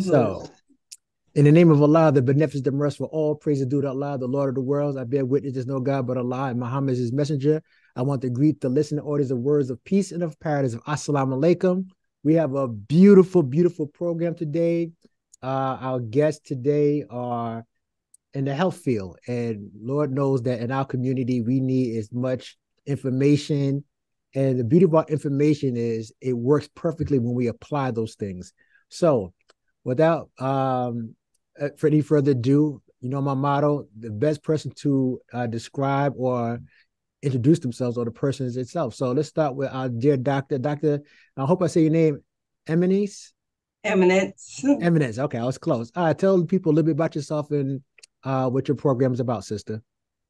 So, in the name of Allah, the beneficent, the merciful, all praise is due to Allah, the Lord of the worlds. I bear witness there's no God but Allah, and Muhammad is his messenger. I want to greet the listening audience of words of peace and of paradise of Assalamu alaikum. We have a beautiful, beautiful program today. Uh, our guests today are in the health field, and Lord knows that in our community we need as much information. And the beauty about information is it works perfectly when we apply those things. So, without um, uh, for any further ado, you know my motto: the best person to uh, describe or introduce themselves or the person itself. So let's start with our dear doctor. Doctor, I hope I say your name, Eminence. Eminence. Eminence. Okay, I was close. All right, tell people a little bit about yourself and uh, what your program is about, sister.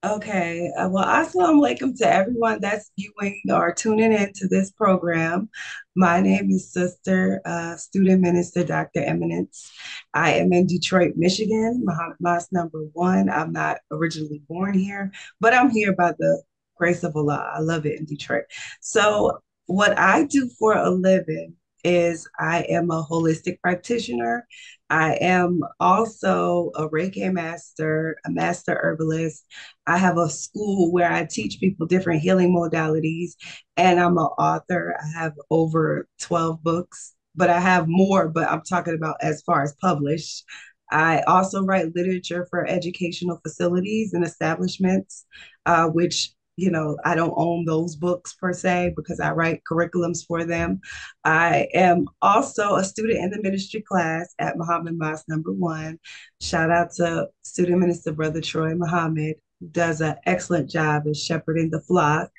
Okay. Uh, well, assalamu alaikum to everyone that's viewing or tuning in to this program. My name is Sister uh, Student Minister Dr. Eminence. I am in Detroit, Michigan, Muhammad Mas number one. I'm not originally born here, but I'm here by the grace of Allah. I love it in Detroit. So, what I do for a living is I am a holistic practitioner. I am also a Reiki master, a master herbalist. I have a school where I teach people different healing modalities, and I'm an author. I have over 12 books, but I have more, but I'm talking about as far as published. I also write literature for educational facilities and establishments, uh, which you know, I don't own those books per se because I write curriculums for them. I am also a student in the ministry class at Muhammad Mas number one. Shout out to student minister brother Troy Muhammad, who does an excellent job of shepherding the flock.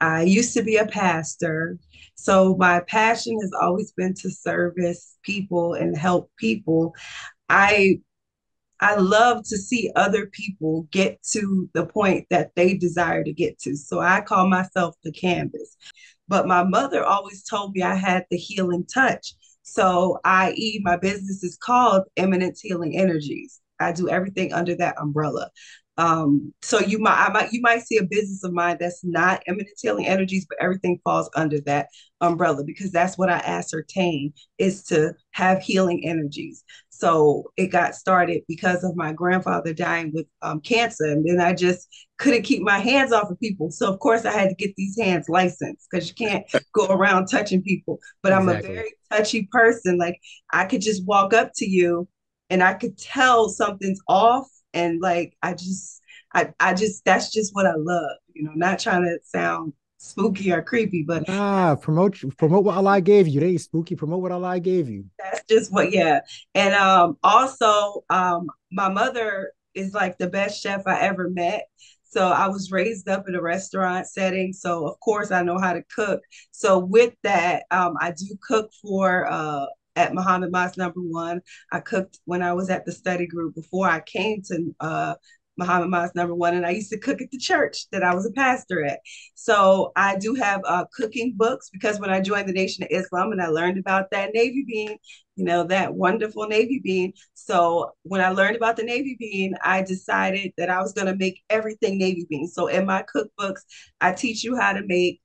I used to be a pastor. So my passion has always been to service people and help people. I I love to see other people get to the point that they desire to get to. So I call myself the canvas. But my mother always told me I had the healing touch. So, i.e., my business is called Eminence Healing Energies. I do everything under that umbrella. Um, so you might, I might, you might see a business of mine that's not eminence healing energies, but everything falls under that umbrella because that's what I ascertain is to have healing energies. So it got started because of my grandfather dying with um, cancer, and then I just couldn't keep my hands off of people. So of course I had to get these hands licensed because you can't go around touching people. But exactly. I'm a very touchy person. Like I could just walk up to you, and I could tell something's off and like I just I I just that's just what I love. You know, not trying to sound spooky or creepy, but ah, promote promote what Allah gave you. They ain't spooky. Promote what Allah gave you. That's just what, yeah. And um, also, um, my mother is like the best chef I ever met. So I was raised up in a restaurant setting. So of course I know how to cook. So with that, um, I do cook for uh at Muhammad Mas number one. I cooked when I was at the study group before I came to uh, Muhammad Mas number one, and I used to cook at the church that I was a pastor at. So I do have uh, cooking books because when I joined the Nation of Islam and I learned about that Navy bean, you know, that wonderful Navy bean. So when I learned about the Navy bean, I decided that I was going to make everything Navy bean. So in my cookbooks, I teach you how to make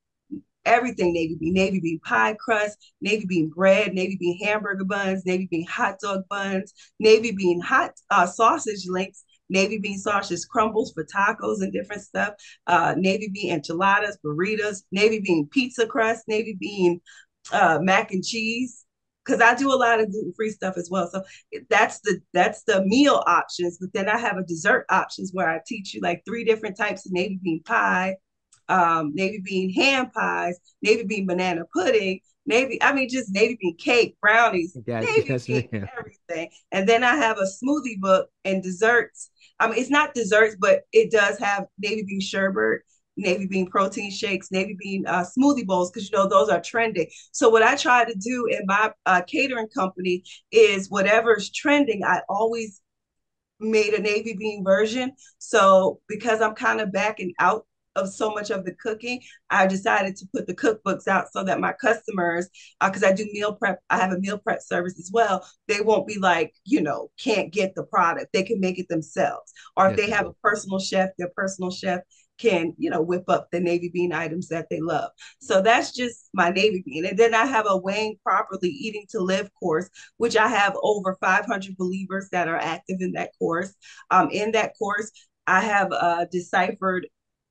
everything navy bean, navy bean pie crust, navy bean bread, navy bean hamburger buns, navy bean hot dog buns, navy bean hot uh, sausage links, navy bean sausage crumbles for tacos and different stuff, uh, navy bean enchiladas, burritos, navy bean pizza crust, navy bean uh, mac and cheese. Cause I do a lot of gluten free stuff as well, so that's the that's the meal options. But then I have a dessert options where I teach you like three different types of navy bean pie, um, navy bean ham pies, navy bean banana pudding, navy, I mean, just navy bean cake, brownies, yeah, navy bean, everything. And then I have a smoothie book and desserts. Mean, it's not desserts, but it does have navy bean sherbet, navy bean protein shakes, navy bean uh, smoothie bowls, because you know those are trending. So what I try to do in my uh, catering company is whatever's trending, I always made a navy bean version. So because I'm kind of backing out of so much of the cooking, I decided to put the cookbooks out so that my customers, because uh, I do meal prep, I have a meal prep service as well. They won't be like, you know, can't get the product. They can make it themselves. Or if yes. they have a personal chef, their personal chef can, you know, whip up the navy bean items that they love. So that's just my navy bean. And then I have a weighing properly eating to live course, which I have over 500 believers that are active in that course. Um, in that course, I have uh, deciphered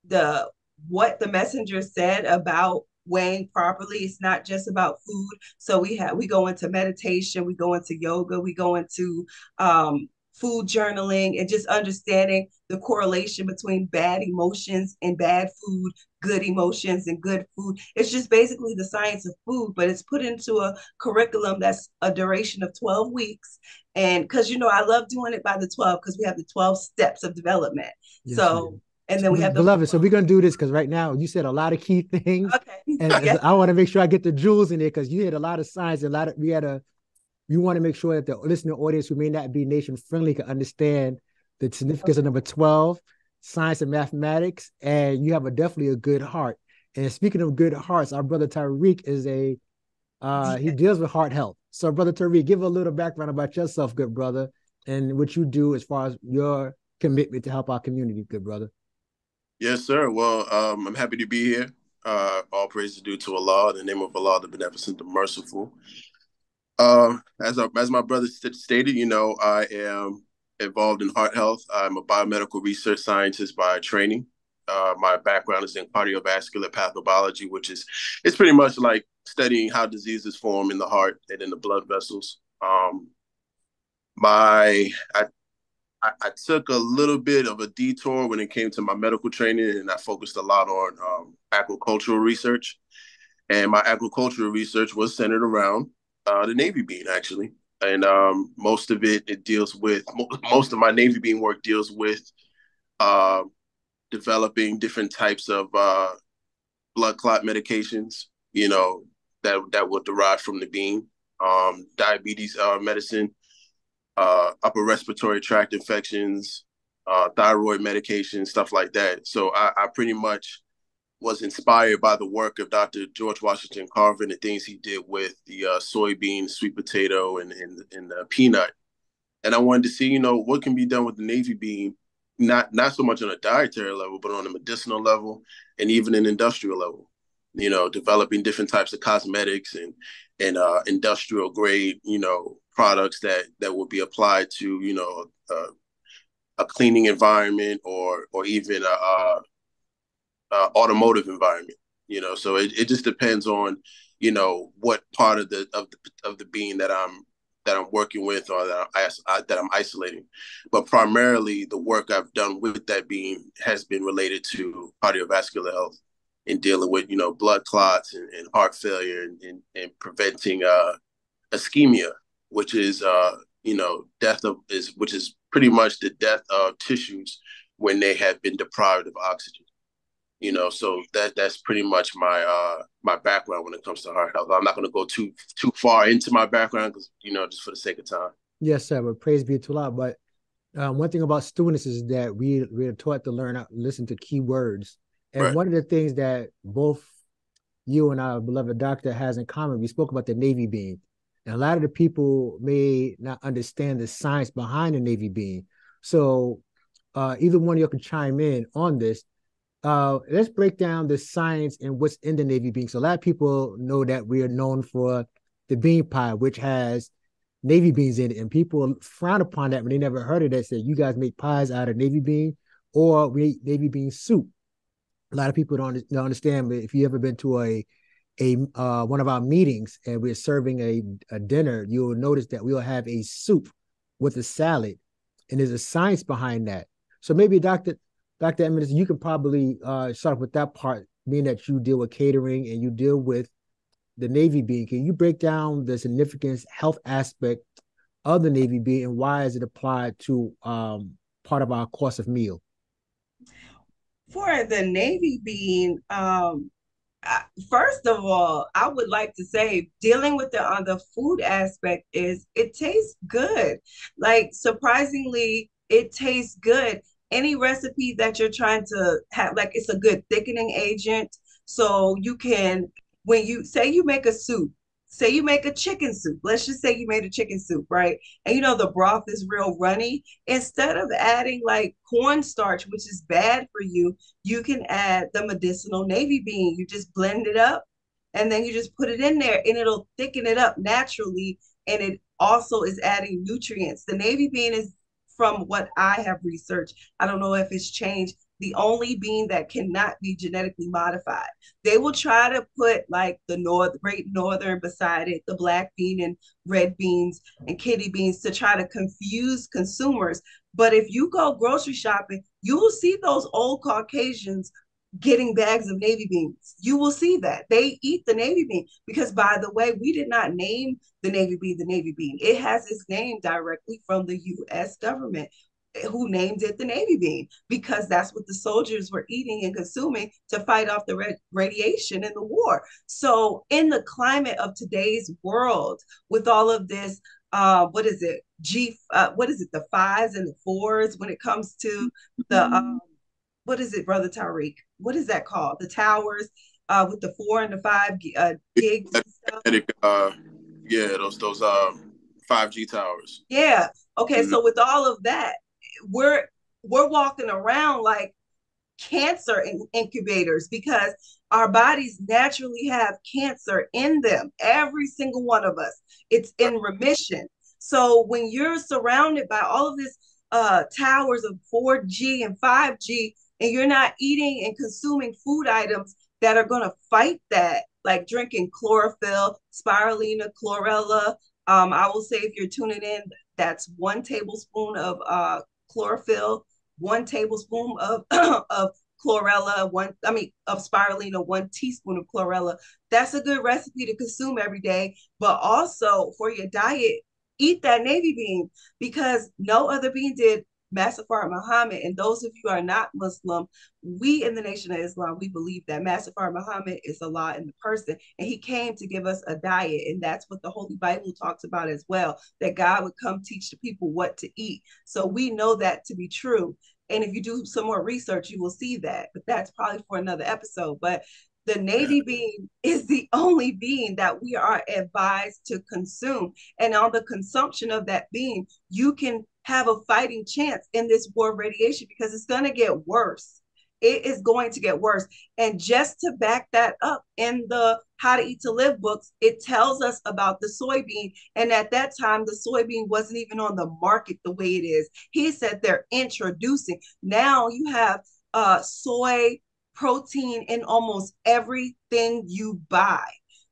the what the messenger said about weighing properly. It's not just about food. So we have we go into meditation, we go into yoga, we go into um, food journaling, and just understanding the correlation between bad emotions and bad food, good emotions and good food. It's just basically the science of food, but it's put into a curriculum that's a duration of 12 weeks. And because you know, I love doing it by the 12 because we have the 12 steps of development. Yes, so and then we have the beloved. So we're gonna do this because right now you said a lot of key things. Okay. And yes. I want to make sure I get the jewels in there because you had a lot of science, a lot of we had a we want to make sure that the listening audience who may not be nation friendly can understand the significance okay. of number 12, science and mathematics, and you have a definitely a good heart. And speaking of good hearts, our brother Tariq is a uh he deals with heart health. So brother Tariq, give a little background about yourself, good brother, and what you do as far as your commitment to help our community, good brother. Yes, sir. Well, um, I'm happy to be here. Uh, all praise is due to Allah, in the name of Allah, the Beneficent, the Merciful. Uh, as as my brother stated, you know, I am involved in heart health. I'm a biomedical research scientist by training. Uh, my background is in cardiovascular pathobiology, which is it's pretty much like studying how diseases form in the heart and in the blood vessels. Um, my I I, took a little bit of a detour when it came to my medical training, and I focused a lot on um, agricultural research. And my agricultural research was centered around uh, the navy bean, actually. And um, most of it, it deals with most of my navy bean work deals with uh, developing different types of uh, blood clot medications. You know that that would derive from the bean, um, diabetes uh, medicine uh, upper respiratory tract infections, uh, thyroid medication, stuff like that. So I, I, pretty much was inspired by the work of Dr. George Washington Carver and the things he did with the uh, soybean, sweet potato, and and, and the peanut. And I wanted to see, you know, what can be done with the navy bean, not not so much on a dietary level, but on a medicinal level and even an industrial level. You know, developing different types of cosmetics and and uh, industrial grade, you know, products that that will be applied to you know uh, a cleaning environment or or even a, a, a, automotive environment you know? So it, it just depends on you know what part of the of the of the being that i'm that i'm working with or that i'm that i'm isolating. But primarily the work i've done with that bean has been related to cardiovascular health and dealing with you know blood clots and, and heart failure and, and, and preventing uh ischemia which is uh, you know death of is which is pretty much the death of tissues when they have been deprived of oxygen. You know, so that that's pretty much my uh my background when it comes to heart health. I'm not going to go too too far into my background because you know just for the sake of time. Yes, sir. But praise be to Allah. But um, one thing about students is that we we're taught to learn out, listen to key words, and right. one of the things that both you and our beloved doctor has in common, we spoke about the Navy bean. A lot of the people may not understand the science behind the Navy bean. So uh, either one of you can chime in on this. Uh, let's break down the science and what's in the Navy bean. So a lot of people know that we are known for the bean pie, which has navy beans in it, and people frown upon that when they never heard of that. Say you guys make pies out of navy bean, or we eat navy bean soup. A lot of people don't, don't understand, but if you ever been to a a uh, one of our meetings and we're serving a, a dinner, you will notice that we'll have a soup with a salad, and there's a science behind that. So maybe Dr. Dr. Emmons, you can probably uh, start with that part, being that you deal with catering and you deal with the Navy bean. Can you break down the significance, health aspect of the Navy bean, and why is it applied to um, part of our course of meal? For the Navy bean, um, first of all, I would like to say dealing with the on the food aspect is it tastes good. Like surprisingly, it tastes good. Any recipe that you're trying to have, like it's a good thickening agent. So you can, when you say you make a soup, say you make a chicken soup. Let's just say you made a chicken soup, right? And you know the broth is real runny. Instead of adding like cornstarch, which is bad for you, you can add the medicinal navy bean. You just blend it up and then you just put it in there and it'll thicken it up naturally and it also is adding nutrients. The navy bean is from what I have researched. I don't know if it's changed the only bean that cannot be genetically modified. They will try to put like the North Great Northern beside it, the black bean and red beans and kidney beans to try to confuse consumers. But if you go grocery shopping, you will see those old Caucasians getting bags of navy beans. You will see that. They eat the navy bean because by the way, we did not name the navy bean the navy bean. It has its name directly from the US government who named it the navy bean because that's what the soldiers were eating and consuming to fight off the radiation in the war. So, in the climate of today's world, with all of this, uh, what is it? G, uh, what is it? The fives and the fours when it comes to the, mm-hmm. um, what is it, brother Tariq? What is that called? The towers uh, with the four and the five uh, gigs. Uh, yeah, those those um, 5G towers. Yeah. Okay. Mm-hmm. So with all of that, we're we're walking around like cancer in incubators because our bodies naturally have cancer in them every single one of us. It's in remission. So when you're surrounded by all of this uh, towers of 4g and 5g and you're not eating and consuming food items that are going to fight that like drinking chlorophyll spirulina chlorella um, i will say if you're tuning in that's one tablespoon of uh, chlorophyll, one tablespoon of of chlorella, one I mean of spirulina, one teaspoon of chlorella. That's a good recipe to consume every day. But also for your diet, eat that navy bean because no other bean did Master Fard Muhammad, and those of you are not Muslim, we in the Nation of Islam, we believe that Master Fard Muhammad is Allah in the person, and he came to give us a diet, and that's what the Holy Bible talks about as well, that God would come teach the people what to eat. So we know that to be true. And if you do some more research, you will see that, but that's probably for another episode. But the navy bean is the only bean that we are advised to consume. And on the consumption of that bean, you can have a fighting chance in this war radiation because it's going to get worse. It is going to get worse. And just to back that up in the How to Eat to Live books, it tells us about the soybean. And at that time, the soybean wasn't even on the market the way it is. He said they're introducing. Now you have uh, soy protein in almost everything you buy.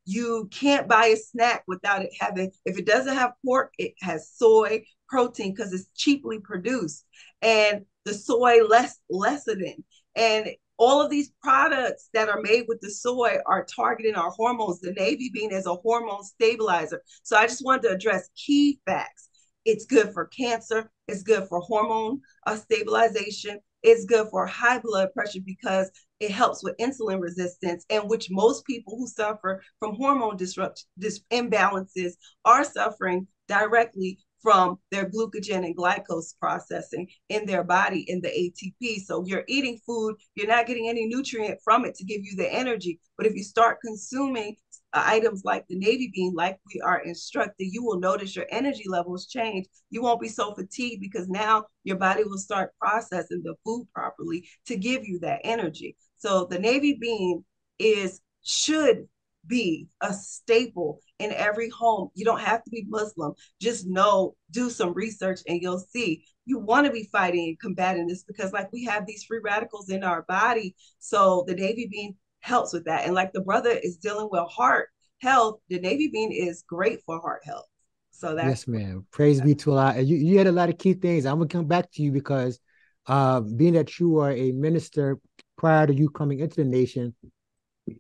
You can't buy a snack without it having, if it doesn't have pork, it has soy protein because it's cheaply produced and the soy less lecithin. And all of these products that are made with the soy are targeting our hormones. The navy bean is a hormone stabilizer. So I just wanted to address key facts. It's good for cancer. It's good for hormone uh, stabilization. It's good for high blood pressure because it helps with insulin resistance, and which most people who suffer from hormone disrupt dis- imbalances are suffering directly from their glucogen and glucose processing in their body in the ATP. So you're eating food, you're not getting any nutrient from it to give you the energy. But if you start consuming uh, items like the navy bean, like we are instructed, you will notice your energy levels change. You won't be so fatigued because now your body will start processing the food properly to give you that energy. So the navy bean is should be a staple in every home. You don't have to be Muslim. Just know, do some research, and you'll see. You want to be fighting and combating this because, like, we have these free radicals in our body. So the navy bean helps with that. And like the brother is dealing with heart health, the navy bean is great for heart health. So that's yes, ma'am. Praise be to Allah. You you had a lot of key things. I'm gonna come back to you because uh, being that you are a minister prior to you coming into the nation,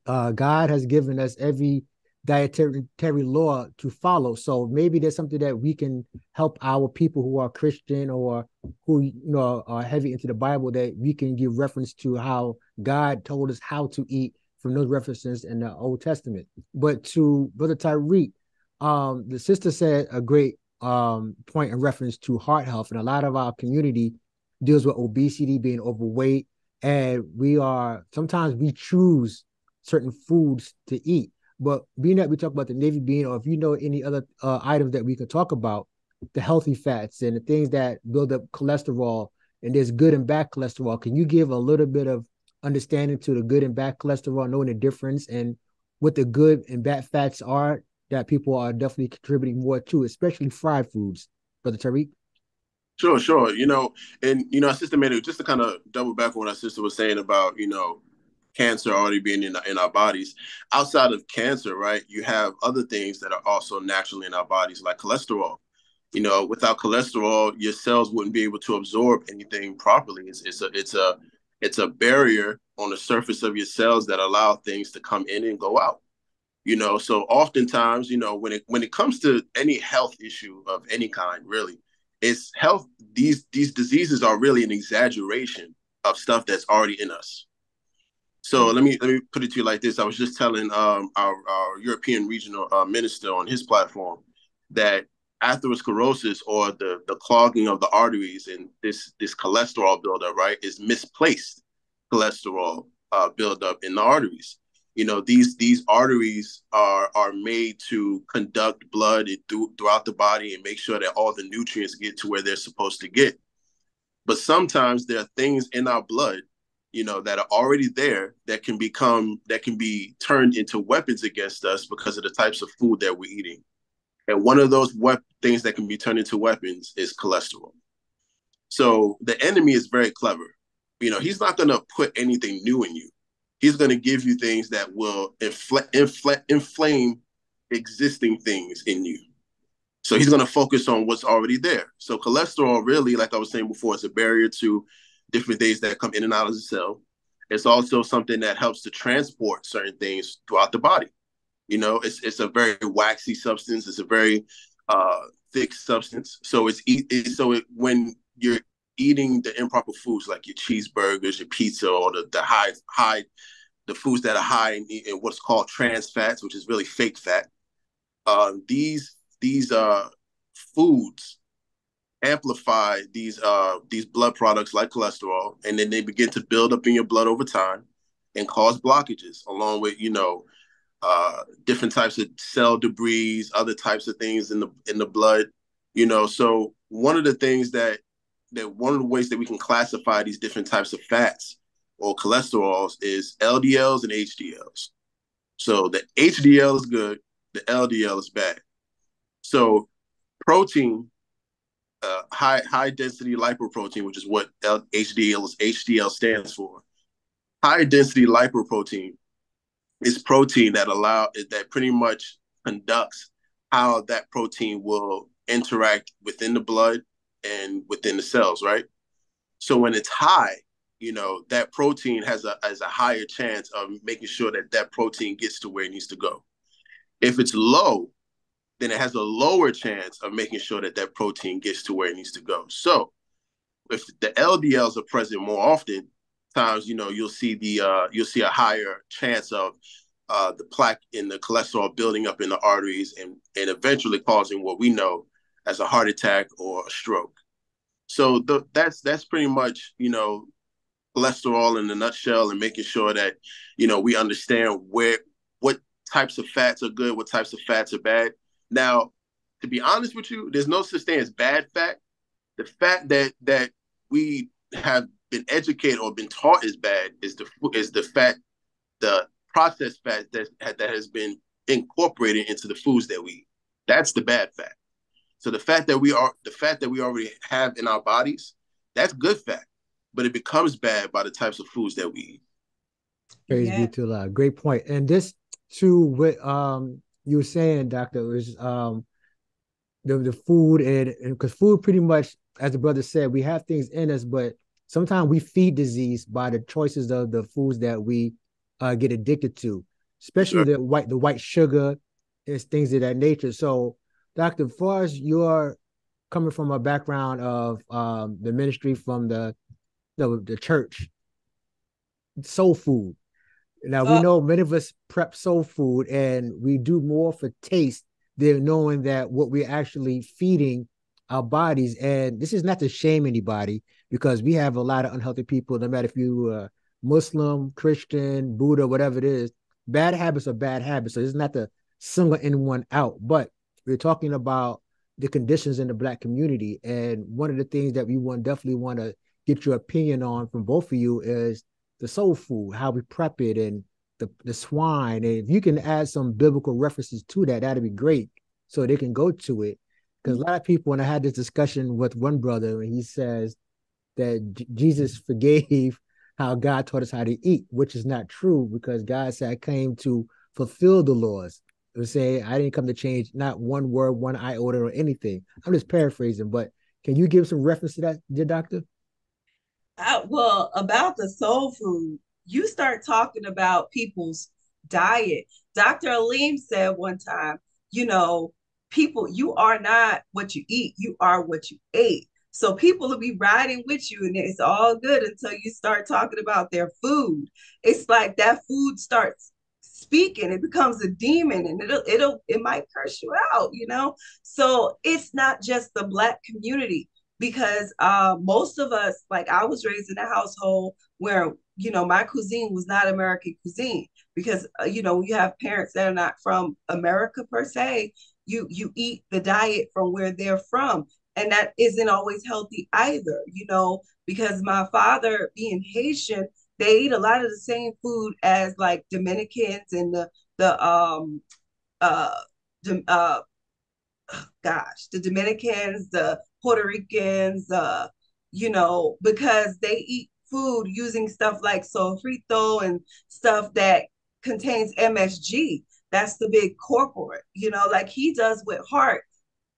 uh, God has given us every dietary law to follow. So maybe there's something that we can help our people who are Christian or who you know are heavy into the Bible that we can give reference to how God told us how to eat from those references in the Old Testament. But to Brother Tariq, um, the sister said a great um, point in reference to heart health, and a lot of our community deals with obesity, being overweight, and we are sometimes we choose certain foods to eat. But being that we talk about the navy bean, or if you know any other uh, items that we could talk about, the healthy fats and the things that build up cholesterol, and there's good and bad cholesterol. Can you give a little bit of understanding to the good and bad cholesterol, knowing the difference and what the good and bad fats are that people are definitely contributing more to, especially fried foods, Brother Tariq? Sure, sure. You know, and you know, our sister made it just to kind of double back on what our sister was saying about, you know, cancer already being in, in our bodies. Outside of cancer, right, you have other things that are also naturally in our bodies, like cholesterol. You know, without cholesterol, your cells wouldn't be able to absorb anything properly. It's, it's a it's a it's a barrier on the surface of your cells that allow things to come in and go out. You know, so oftentimes, you know, when it when it comes to any health issue of any kind, really, it's health. These these diseases are really an exaggeration of stuff that's already in us so let me let me put it to you like this. I was just telling um, our, our European regional uh, minister on his platform that atherosclerosis or the the clogging of the arteries and this this cholesterol buildup, right, is misplaced cholesterol uh, buildup in the arteries. You know these these arteries are are made to conduct blood through, throughout the body and make sure that all the nutrients get to where they're supposed to get. But sometimes there are things in our blood you know that are already there that can become that can be turned into weapons against us because of the types of food that we're eating. And one of those wep- things that can be turned into weapons is cholesterol. So the enemy is very clever. You know he's not going to put anything new in you he's going to give you things that will infl- infl- inflame existing things in you so he's going to focus on what's already there so cholesterol really like i was saying before is a barrier to different things that come in and out of the cell. It's also something that helps to transport certain things throughout the body. You know, it's it's a very waxy substance. It's a very uh, thick substance. So it's, it's so it, when you're eating the improper foods like your cheeseburgers, your pizza, or the, the high high the foods that are high in, in what's called trans fats, which is really fake fat. Uh, these these uh, foods amplify these uh these blood products like cholesterol and then they begin to build up in your blood over time and cause blockages along with you know uh different types of cell debris other types of things in the in the blood you know so one of the things that that one of the ways that we can classify these different types of fats or cholesterols is LDLs and HDLs so the HDL is good the LDL is bad so protein uh, high high density lipoprotein, which is what L- HDL is, HDL stands for. High density lipoprotein is protein that allow that pretty much conducts how that protein will interact within the blood and within the cells, right? So when it's high, you know that protein has a has a higher chance of making sure that that protein gets to where it needs to go. If it's low, then it has a lower chance of making sure that that protein gets to where it needs to go. So if the LDLs are present more often, times you know you'll see the uh, you'll see a higher chance of uh, the plaque in the cholesterol building up in the arteries and and eventually causing what we know as a heart attack or a stroke. So the, that's that's pretty much you know cholesterol in a nutshell and making sure that you know we understand where what types of fats are good, what types of fats are bad, now, to be honest with you, there's no such thing as bad fat. The fat that that we have been educated or been taught is bad is the is the fat, the processed fat that that has been incorporated into the foods that we eat. That's the bad fat. So the fat that we are the fat that we already have in our bodies, that's good fat, but it becomes bad by the types of foods that we eat. Praise yeah. be to Allah. Great point. And this too with um you were saying, Doctor, was um the the food and because food pretty much, as the brother said, we have things in us, but sometimes we feed disease by the choices of the foods that we uh, get addicted to, especially sure. the white the white sugar and things of that nature. So, Far as you're coming from a background of um, the ministry from the the, the church, soul food, now we uh, know many of us prep soul food and we do more for taste than knowing that what we're actually feeding our bodies. And this is not to shame anybody because we have a lot of unhealthy people, no matter if you are Muslim, Christian, Buddha, whatever it is, bad habits are bad habits. So it's not to single anyone out, but we're talking about the conditions in the black community. And one of the things that we want definitely want to get your opinion on from both of you is the soul food, how we prep it and the, the swine. And if you can add some biblical references to that, that'd be great. So they can go to it. Because a lot of people, when I had this discussion with one brother, and he says that J- Jesus forgave how God taught us how to eat, which is not true because God said, I came to fulfill the laws. Was saying, I didn't come to change not one word, one iota, or anything. I'm just paraphrasing, but can you give some reference to that, dear doctor? Uh, well, about the soul food, you start talking about people's diet. Dr. Aleem said one time, you know, people, you are not what you eat, you are what you ate. So people will be riding with you and it's all good until you start talking about their food. It's like that food starts speaking, it becomes a demon and it'll it'll it might curse you out, you know? So it's not just the black community because uh, most of us, like I was raised in a household where you know my cuisine was not American cuisine because uh, you know you have parents that are not from America per se. You you eat the diet from where they're from, and that isn't always healthy either. You know because my father being Haitian, they eat a lot of the same food as like Dominicans and the the um uh the, uh gosh the Dominicans, the Puerto Ricans, uh, you know, because they eat food using stuff like sofrito and stuff that contains MSG. That's the big corporate, you know, like he does with heart.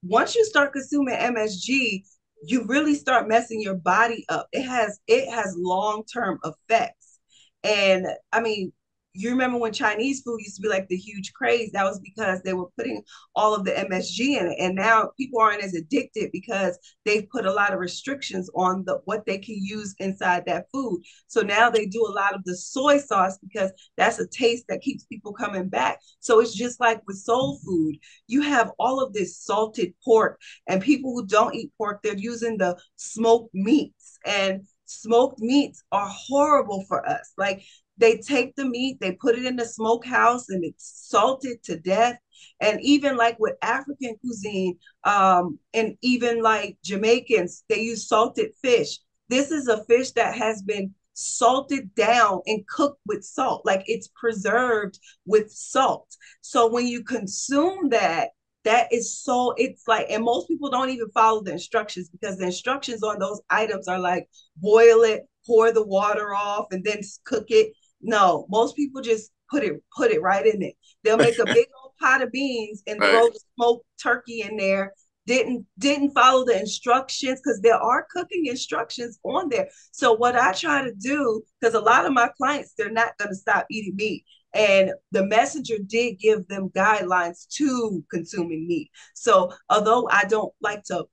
Once you start consuming MSG, you really start messing your body up. It has it has long-term effects. And I mean, you remember when Chinese food used to be like the huge craze? That was because they were putting all of the MSG in it, and now people aren't as addicted because they've put a lot of restrictions on the what they can use inside that food. So now they do a lot of the soy sauce because that's a taste that keeps people coming back. So it's just like with soul food, you have all of this salted pork, and people who don't eat pork, they're using the smoked meats and smoked meats are horrible for us. Like they take the meat, they put it in the smokehouse and it's salted to death. And even like with African cuisine, um, and even like Jamaicans, they use salted fish. This is a fish that has been salted down and cooked with salt, like it's preserved with salt. So when you consume that, that is so it's like and most people don't even follow the instructions because the instructions on those items are like boil it pour the water off and then cook it no, most people just put it put it right in it. They'll make a big old pot of beans and right. throw the smoked turkey in there. Didn't didn't follow the instructions because there are cooking instructions on there. So what I try to do, because a lot of my clients they're not going to stop eating meat, and the messenger did give them guidelines to consuming meat. So although I don't like to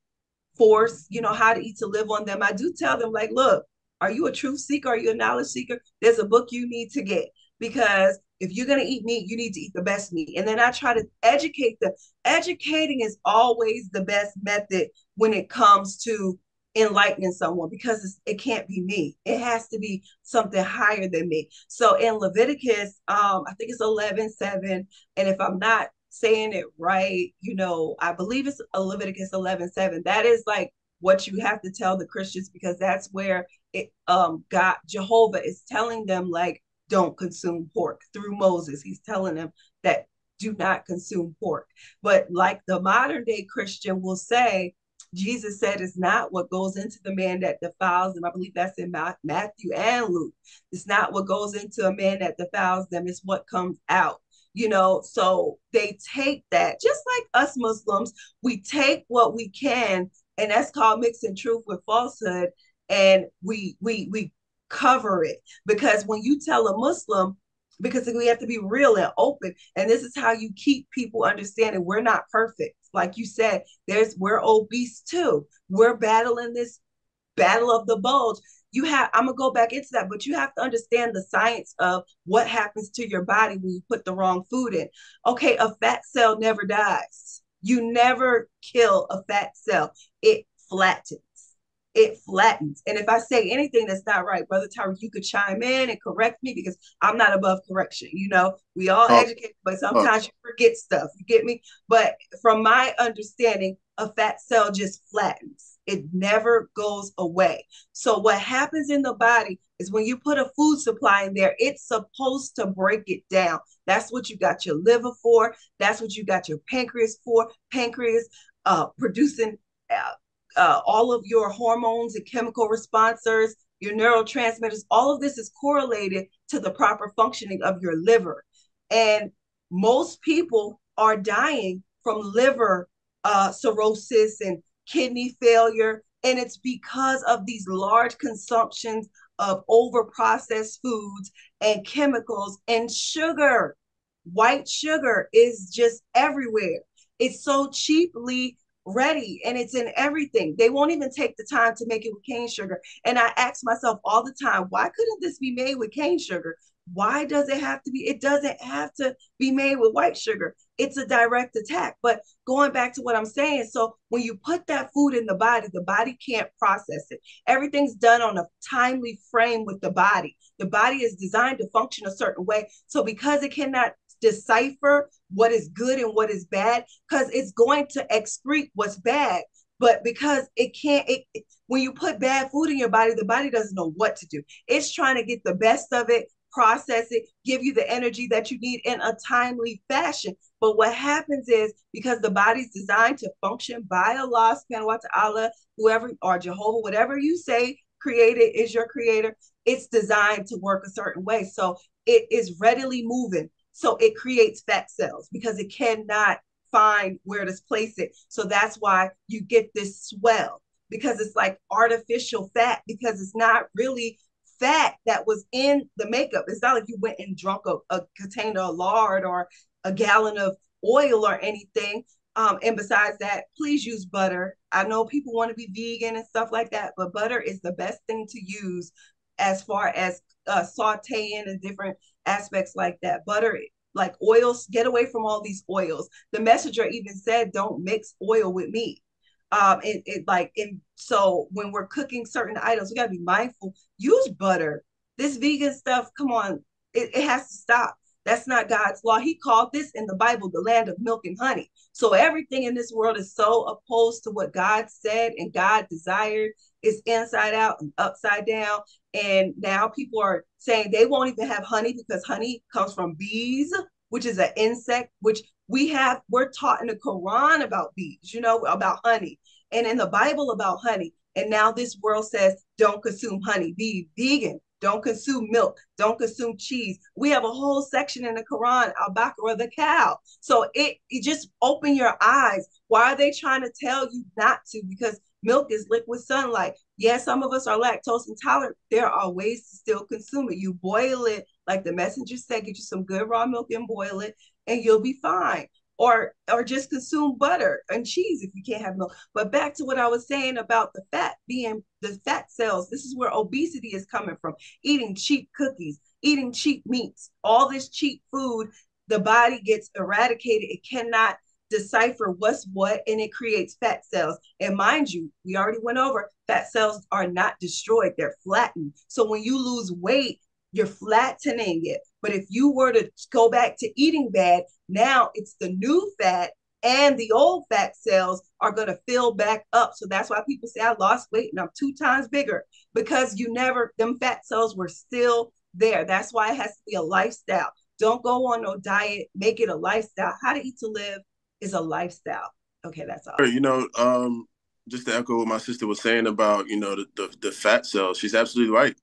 force, you know, how to eat to live on them, I do tell them like, look, are you a truth seeker? Are you a knowledge seeker? There's a book you need to get because if you're going to eat meat, you need to eat the best meat. And then I try to educate them. Educating is always the best method when it comes to enlightening someone because it can't be me. It has to be something higher than me. So in Leviticus, um, I think it's 11 7. And if I'm not saying it right, you know, I believe it's Leviticus 11 7. That is like what you have to tell the Christians because that's where it, um, God, Jehovah is telling them, like, don't consume pork through Moses. He's telling them that do not consume pork. But like the modern day Christian will say, Jesus said it's not what goes into the man that defiles them. I believe that's in Matthew and Luke. It's not what goes into a man that defiles them, it's what comes out. You know, so they take that, just like us Muslims, we take what we can, and that's called mixing truth with falsehood and we we we cover it because when you tell a Muslim, because we have to be real and open, and this is how you keep people understanding we're not perfect. Like you said, there's we're obese too. We're battling this battle of the bulge. You have I'm gonna go back into that, but you have to understand the science of what happens to your body when you put the wrong food in. Okay, a fat cell never dies. You never kill a fat cell. It flattens it flattens. And if I say anything that's not right, Brother Tariq, you could chime in and correct me because I'm not above correction. You know, we all oh. educate, but oh. sometimes oh. you forget stuff. You get me? But from my understanding, a fat cell just flattens. It never goes away. So what happens in the body is when you put a food supply in there, it's supposed to break it down. That's what you got your liver for. That's what you got your pancreas for. Pancreas uh, producing uh, uh, all of your hormones and chemical responses, your neurotransmitters, all of this is correlated to the proper functioning of your liver. And most people are dying from liver uh, cirrhosis and kidney failure. And it's because of these large consumptions of over processed foods and chemicals and sugar. White sugar is just everywhere. It's so cheaply ready and it's in everything. They won't even take the time to make it with cane sugar. And I ask myself all the time, why couldn't this be made with cane sugar? Why does it have to be? It doesn't have to be made with white sugar. It's a direct attack. But going back to what I'm saying, so when you put that food in the body, the body can't process it. Everything's done on a timely frame with the body. The body is designed to function a certain way. So because it cannot decipher what is good and what is bad because it's going to excrete what's bad but because it can't it, when you put bad food in your body the body doesn't know what to do it's trying to get the best of it process it give you the energy that you need in a timely fashion. But what happens is because the body's designed to function by Allah subhanahu wa whoever or Jehovah whatever you say created is your creator it's designed to work a certain way. So it is readily moving. So it creates fat cells because it cannot find where to place it. So that's why you get this swell because it's like artificial fat because it's not really fat that was in the makeup. It's not like you went and drunk a, a container of lard or a gallon of oil or anything. Um, and besides that, please use butter. I know people want to be vegan and stuff like that, but butter is the best thing to use as far as uh, sauteing and different aspects like that. Butter, like oils, get away from all these oils. The messenger even said, don't mix oil with meat. Um, it, it like, and so when we're cooking certain items, we gotta be mindful. Use butter. This vegan stuff, come on, it, it has to stop. That's not God's law. He called this in the Bible the land of milk and honey. So everything in this world is so opposed to what God said and God desired. It's inside out and upside down. And now people are saying they won't even have honey because honey comes from bees, which is an insect, which we have, we're taught in the Quran about bees, you know, about honey, and in the Bible about honey. And now this world says, don't consume honey, be vegan, don't consume milk, don't consume cheese. We have a whole section in the Quran, al Baqarah, the cow. So it, it just open your eyes. Why are they trying to tell you not to? Because milk is liquid sunlight. Yes, some of us are lactose intolerant. There are ways to still consume it. You boil it, like the messenger said, get you some good raw milk and boil it, and you'll be fine. Or, or just consume butter and cheese if you can't have milk. But back to what I was saying about the fat being the fat cells. This is where obesity is coming from. Eating cheap cookies, eating cheap meats, all this cheap food. The body gets eradicated. It cannot decipher what's what and it creates fat cells. And mind you, we already went over fat cells are not destroyed, they're flattened. So when you lose weight, you're flattening it. But if you were to go back to eating bad, now it's the new fat and the old fat cells are going to fill back up. So that's why people say, I lost weight and I'm two times bigger because you never, them fat cells were still there. That's why it has to be a lifestyle. Don't go on no diet, make it a lifestyle. How to eat to live is a lifestyle. Okay, that's all. You know, um, just to echo what my sister was saying about, you know, the, the, the fat cells, she's absolutely right.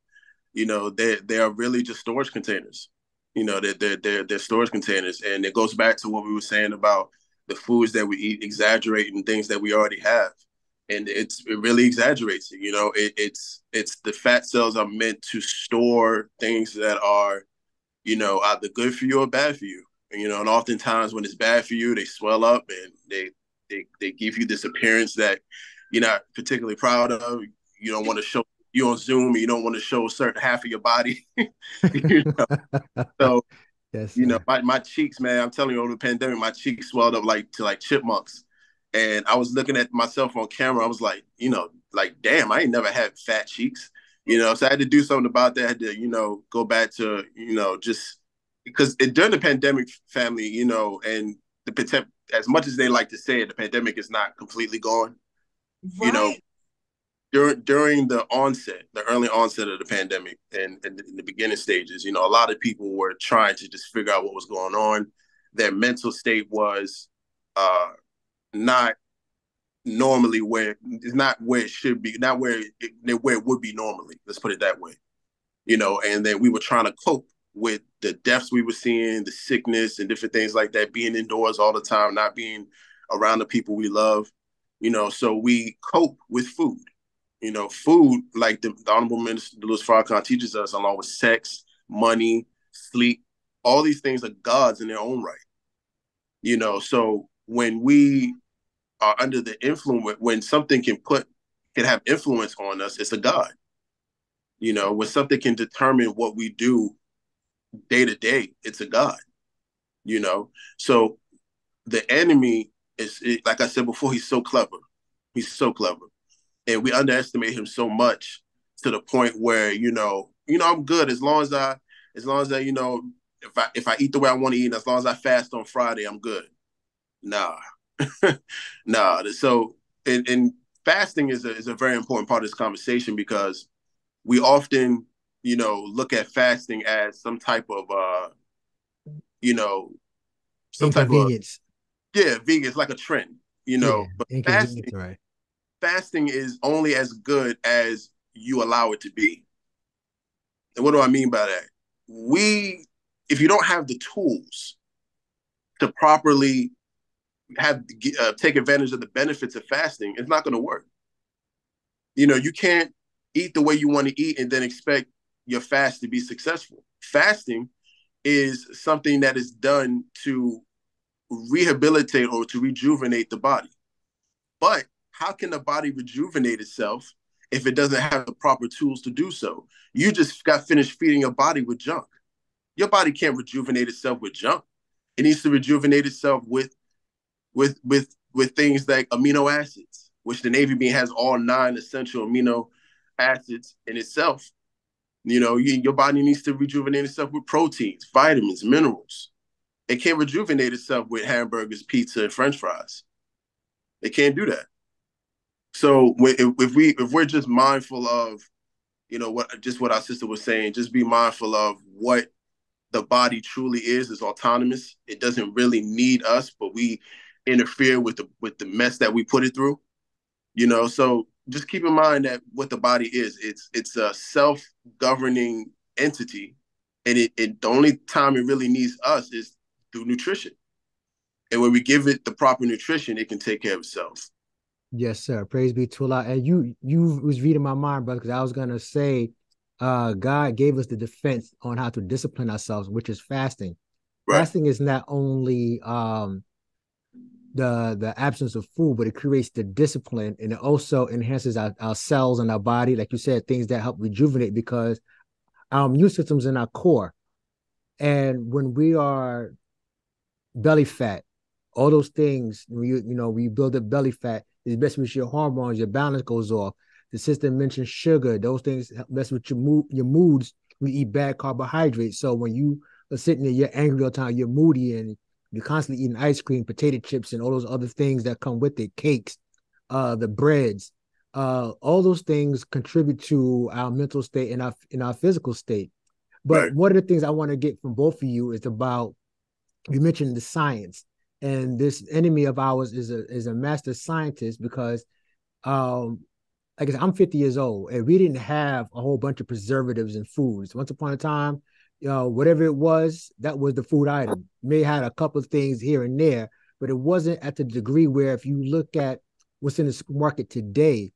You know, they they are really just storage containers. You know, they're, they're, they're, they're storage containers. And it goes back to what we were saying about the foods that we eat exaggerating things that we already have. And it's it really exaggerates it. You know, it, it's it's the fat cells are meant to store things that are, you know, either good for you or bad for you And, you know, and oftentimes when it's bad for you, they swell up and they they they give you this appearance that you're not particularly proud of. You don't want to show you on Zoom. and You don't want to show a certain half of your body. you know? so yes, you know, my, my cheeks, man. I'm telling you, over the pandemic, my cheeks swelled up like to like chipmunks. And I was looking at myself on camera. I was like, you know, like, damn, I ain't never had fat cheeks. You know, so I had to do something about that. I had to, you know, go back to, you know, just because it, during the pandemic, family, you know, and the as much as they like to say it, the pandemic is not completely gone. Right. You know, during during the onset, the early onset of the pandemic, and, and in the beginning stages, you know, a lot of people were trying to just figure out what was going on. Their mental state was uh, not normally where it's not where it should be, not where it, where it would be normally. Let's put it that way. You know, and then we were trying to cope with the deaths we were seeing, the sickness and different things like that, being indoors all the time, not being around the people we love. You know, so we cope with food. You know, food, like the, the Honorable Minister Louis Farrakhan teaches us, along with sex, money, sleep, all these things are gods in their own right. You know, so when we are under the influence, when something can put can have influence on us, it's a god. You know, when something can determine what we do day to day, it's a god. You know, so the enemy is like I said before, he's so clever. He's so clever, and we underestimate him so much to the point where you know, you know, I'm good as long as I, as long as I, you know, if I if I eat the way I want to eat, and as long as I fast on Friday, I'm good. Nah, nah. So and, and fasting is a is a very important part of this conversation because we often, you know, look at fasting as some type of uh, you know, some type of yeah, vegan. It's like a trend, you know. Yeah, but fasting, right. Fasting is only as good as you allow it to be. And what do I mean by that? We, if you don't have the tools to properly have uh, take advantage of the benefits of fasting, it's not going to work. You know, you can't eat the way you want to eat and then expect your fast to be successful. Fasting is something that is done to rehabilitate or to rejuvenate the body. But how can the body rejuvenate itself if it doesn't have the proper tools to do so? You just got finished feeding your body with junk. Your body can't rejuvenate itself with junk. It needs to rejuvenate itself with with with with things like amino acids, which the navy bean has all nine essential amino acids in itself. You know, you, your body needs to rejuvenate itself with proteins, vitamins, minerals. It can't rejuvenate itself with hamburgers, pizza, and French fries. It can't do that. So if, we if we're just mindful of, you know, what just what our sister was saying, just be mindful of what the body truly is is autonomous. It doesn't really need us, but we interfere with the with the mess that we put it through. You know, so just keep in mind that what the body is, it's it's a self-governing entity. And it, it the only time it really needs us is through nutrition. And when we give it the proper nutrition, it can take care of itself. Yes, sir. Praise be to Allah. And you you was reading my mind, brother, because I was gonna say uh God gave us the defense on how to discipline ourselves, which is fasting. Right. Fasting is not only um the the absence of food, but it creates the discipline and it also enhances our, our cells and our body, like you said, things that help rejuvenate because our immune system's in our core. And when we are belly fat, all those things, you you know, you build up belly fat, it's best with your hormones, your balance goes off. The system mentioned sugar, those things mess with your mood, your moods. We eat bad carbohydrates. So when you are sitting there, you're angry all the time, you're moody and you're constantly eating ice cream, potato chips, and all those other things that come with it, cakes, uh, the breads, uh, all those things contribute to our mental state and our in our physical state. But right. one of the things I want to get from both of you is about you mentioned the science, and this enemy of ours is a is a master scientist because, um, I guess I'm 50 years old, and we didn't have a whole bunch of preservatives in foods. Once upon a time, you know, whatever it was, that was the food item. may had a couple of things here and there, but it wasn't at the degree where if you look at what's in the market today,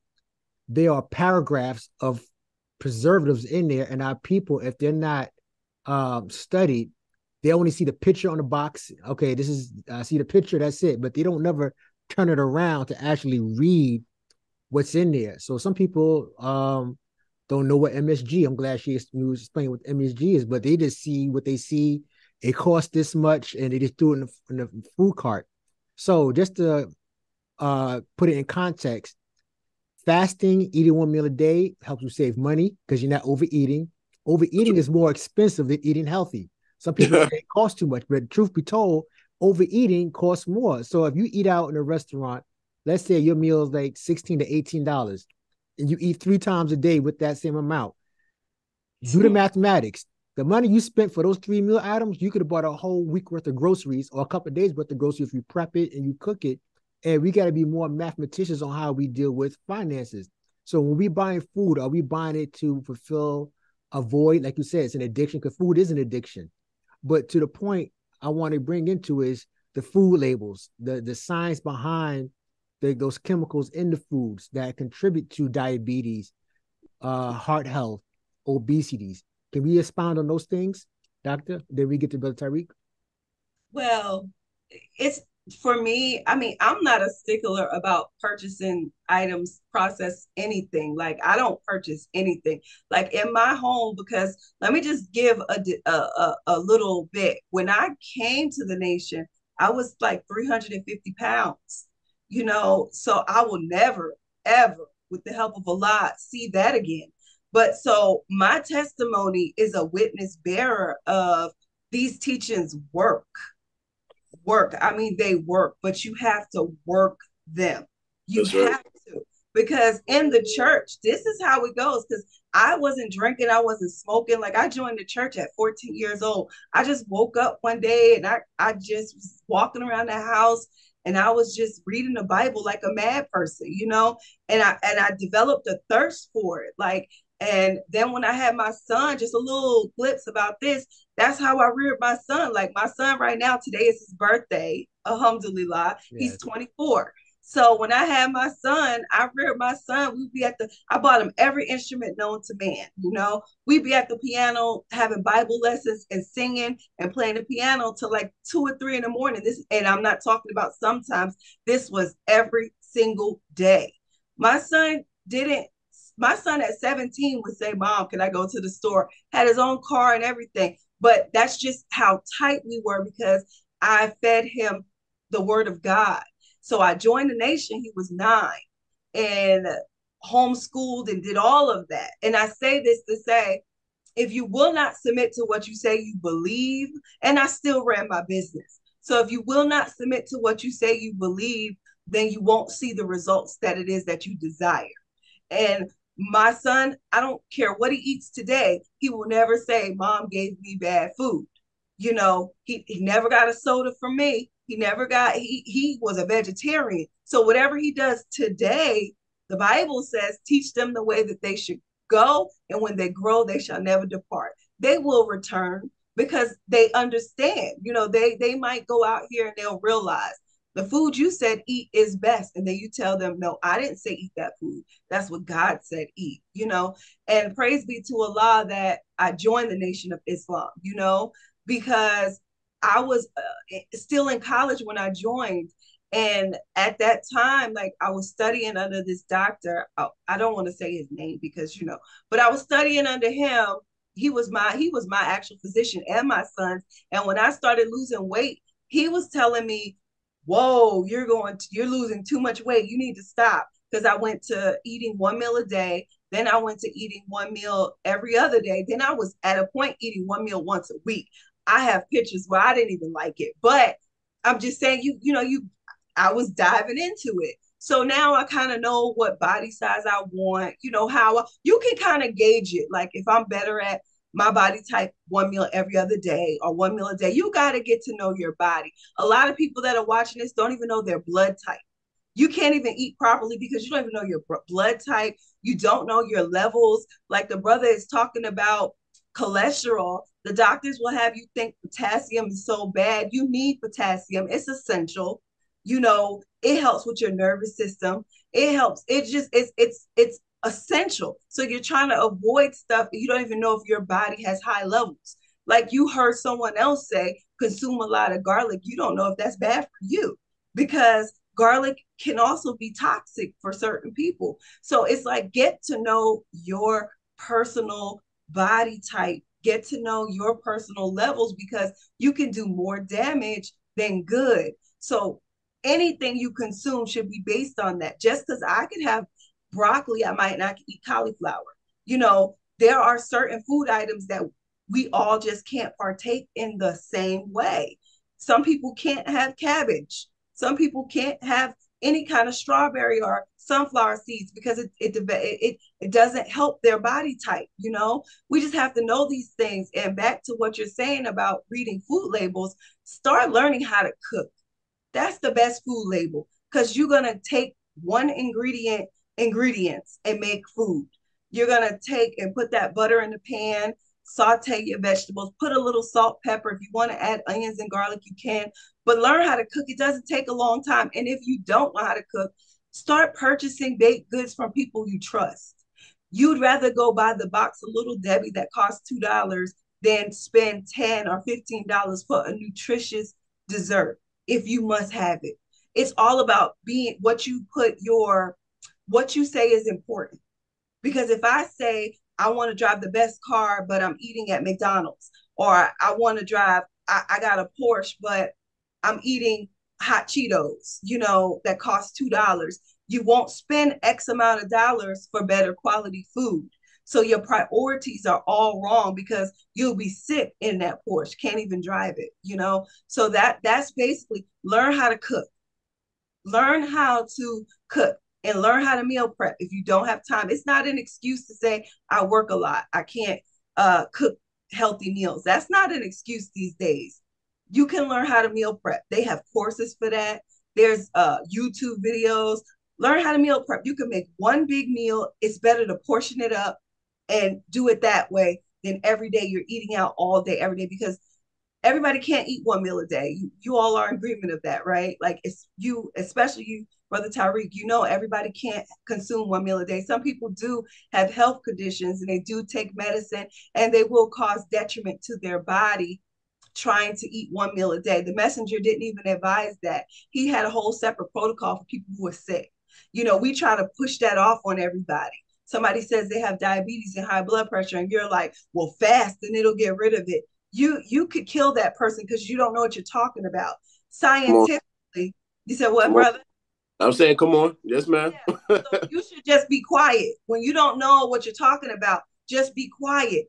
there are paragraphs of preservatives in there, and our people, if they're not um, studied, they only see the picture on the box. Okay, this is I see the picture, that's it, but they don't never turn it around to actually read what's in there. So some people um don't know what MSG. I'm glad she was explaining what MSG is, but they just see what they see. It costs this much, and they just threw it in the, in the food cart. So just to uh, put it in context, fasting, eating one meal a day helps you save money because you're not overeating. Overeating is more expensive than eating healthy. Some people say it costs too much, but truth be told, overeating costs more. So if you eat out in a restaurant, let's say your meal is like 16 to 18 dollars, and you eat three times a day with that same amount, do the mathematics. The money you spent for those three meal items, you could have bought a whole week worth of groceries or a couple of days worth of groceries if you prep it and you cook it. And we got to be more mathematicians on how we deal with finances. So when we buying food, are we buying it to fulfill a void? Like you said, it's an addiction because food is an addiction. But to the point I want to bring into is the food labels, the the science behind the, those chemicals in the foods that contribute to diabetes, uh, heart health, obesities. Can we expound on those things, Doctor? Then we get to Brother Tariq. Well, it's for me, I mean, I'm not a stickler about purchasing items, process anything. Like I don't purchase anything. Like in my home, because let me just give a a, a, little bit. When I came to the nation, I was like 350 pounds. You know, so I will never, ever, with the help of Allah, see that again. But so my testimony is a witness bearer of these teachings work work. I mean, they work, but you have to work them. You That's have right. to. Because in the church, this is how it goes. Because I wasn't drinking, I wasn't smoking. Like I joined the church at 14 years old. I just woke up one day and I, I just was walking around the house and I was just reading the Bible like a mad person, you know, and I and I developed a thirst for it. Like and then when I had my son, just a little glimpse about this, that's how I reared my son. Like my son right now, today is his birthday. Alhamdulillah. Yes. He's 24. So when I had my son, I reared my son. We'd be at the, I bought him every instrument known to man. You know, we'd be at the piano having Bible lessons and singing and playing the piano till like two or three in the morning. This, and I'm not talking about sometimes, this was every single day. My son didn't my son at 17 would say, Mom, can I go to the store? Had his own car and everything. But that's just how tight we were because I fed him the word of God. So I joined the nation, he was nine and homeschooled and did all of that. And I say this to say, if you will not submit to what you say you believe, and I still ran my business. So if you will not submit to what you say you believe, then you won't see the results that it is that you desire. And my son, I don't care what he eats today, he will never say, Mom gave me bad food. You know, he, he never got a soda from me. He never got, he, he was a vegetarian. So whatever he does today, the Bible says, teach them the way that they should go. And when they grow, they shall never depart. They will return because they understand, you know, they, they might go out here and they'll realize the food you said eat is best and then you tell them no i didn't say eat that food. That's what god said eat you know? And praise be to allah that i joined the nation of islam you know? Because i was uh, still in college when i joined and at that time like i was studying under this doctor oh, i don't want to say his name because you know but i was studying under him. He was my he was my actual physician and my son's and when i started losing weight he was telling me whoa, you're going, to, you're losing too much weight. You need to stop. Because I went to eating one meal a day. Then I went to eating one meal every other day. Then I was at a point eating one meal once a week. I have pictures where I didn't even like it, but I'm just saying you, you know, you, I was diving into it. So now I kind of know what body size I want, you know, how I, you can kind of gauge it. Like if I'm better at my body type one meal every other day or one meal a day. You got to get to know your body. A lot of people that are watching this don't even know their blood type. You can't even eat properly because you don't even know your blood type. You don't know your levels. Like the brother is talking about cholesterol. The doctors will have you think potassium is so bad. You need potassium, it's essential. You know, it helps with your nervous system. It helps. It just it's it's it's essential. So you're trying to avoid stuff you don't even know if your body has high levels. Like you heard someone else say, consume a lot of garlic. You don't know if that's bad for you because garlic can also be toxic for certain people. So it's like get to know your personal body type, get to know your personal levels because you can do more damage than good. So anything you consume should be based on that. Just because I could have broccoli, I might not eat cauliflower. You know, there are certain food items that we all just can't partake in the same way. Some people can't have cabbage. Some people can't have any kind of strawberry or sunflower seeds because it it it, it doesn't help their body type you know we just have to know these things and back to what you're saying about reading food labels start learning how to cook that's the best food label because you're going to take one ingredient ingredients and make food you're going to take and put that butter in the pan saute your vegetables, put a little salt, pepper. If you want to add onions and garlic, you can, but learn how to cook. It doesn't take a long time. And if you don't know how to cook, start purchasing baked goods from people you trust. You'd rather go buy the box of Little Debbie that costs $2 than spend 10 or $15 for a nutritious dessert if you must have it. It's all about being what you put your, what you say is important. Because if I say, I want to drive the best car, but I'm eating at McDonald's. Or I want to drive, I, I got a Porsche, but I'm eating hot Cheetos, you know, that cost $2. You won't spend X amount of dollars for better quality food. So your priorities are all wrong because you'll be sick in that Porsche, can't even drive it, you know? So that that's basically learn how to cook. Learn how to cook and learn how to meal prep if you don't have time. It's not an excuse to say I work a lot. I can't uh, cook healthy meals. That's not an excuse these days. You can learn how to meal prep. They have courses for that. There's uh, YouTube videos. Learn how to meal prep. You can make one big meal. It's better to portion it up and do it that way than every day you're eating out all day every day because everybody can't eat one meal a day. You, you all are in agreement of that, right? Like it's you, especially you Brother Tariq, you know everybody can't consume one meal a day. Some people do have health conditions and they do take medicine and they will cause detriment to their body trying to eat one meal a day. The messenger didn't even advise that. He had a whole separate protocol for people who are sick. You know, we try to push that off on everybody. Somebody says they have diabetes and high blood pressure, and you're like, well, fast and it'll get rid of it. You you could kill that person because you don't know what you're talking about. Scientifically, you said what, brother? I'm saying, come on, yes, ma'am. Yeah. So you should just be quiet when you don't know what you're talking about. Just be quiet.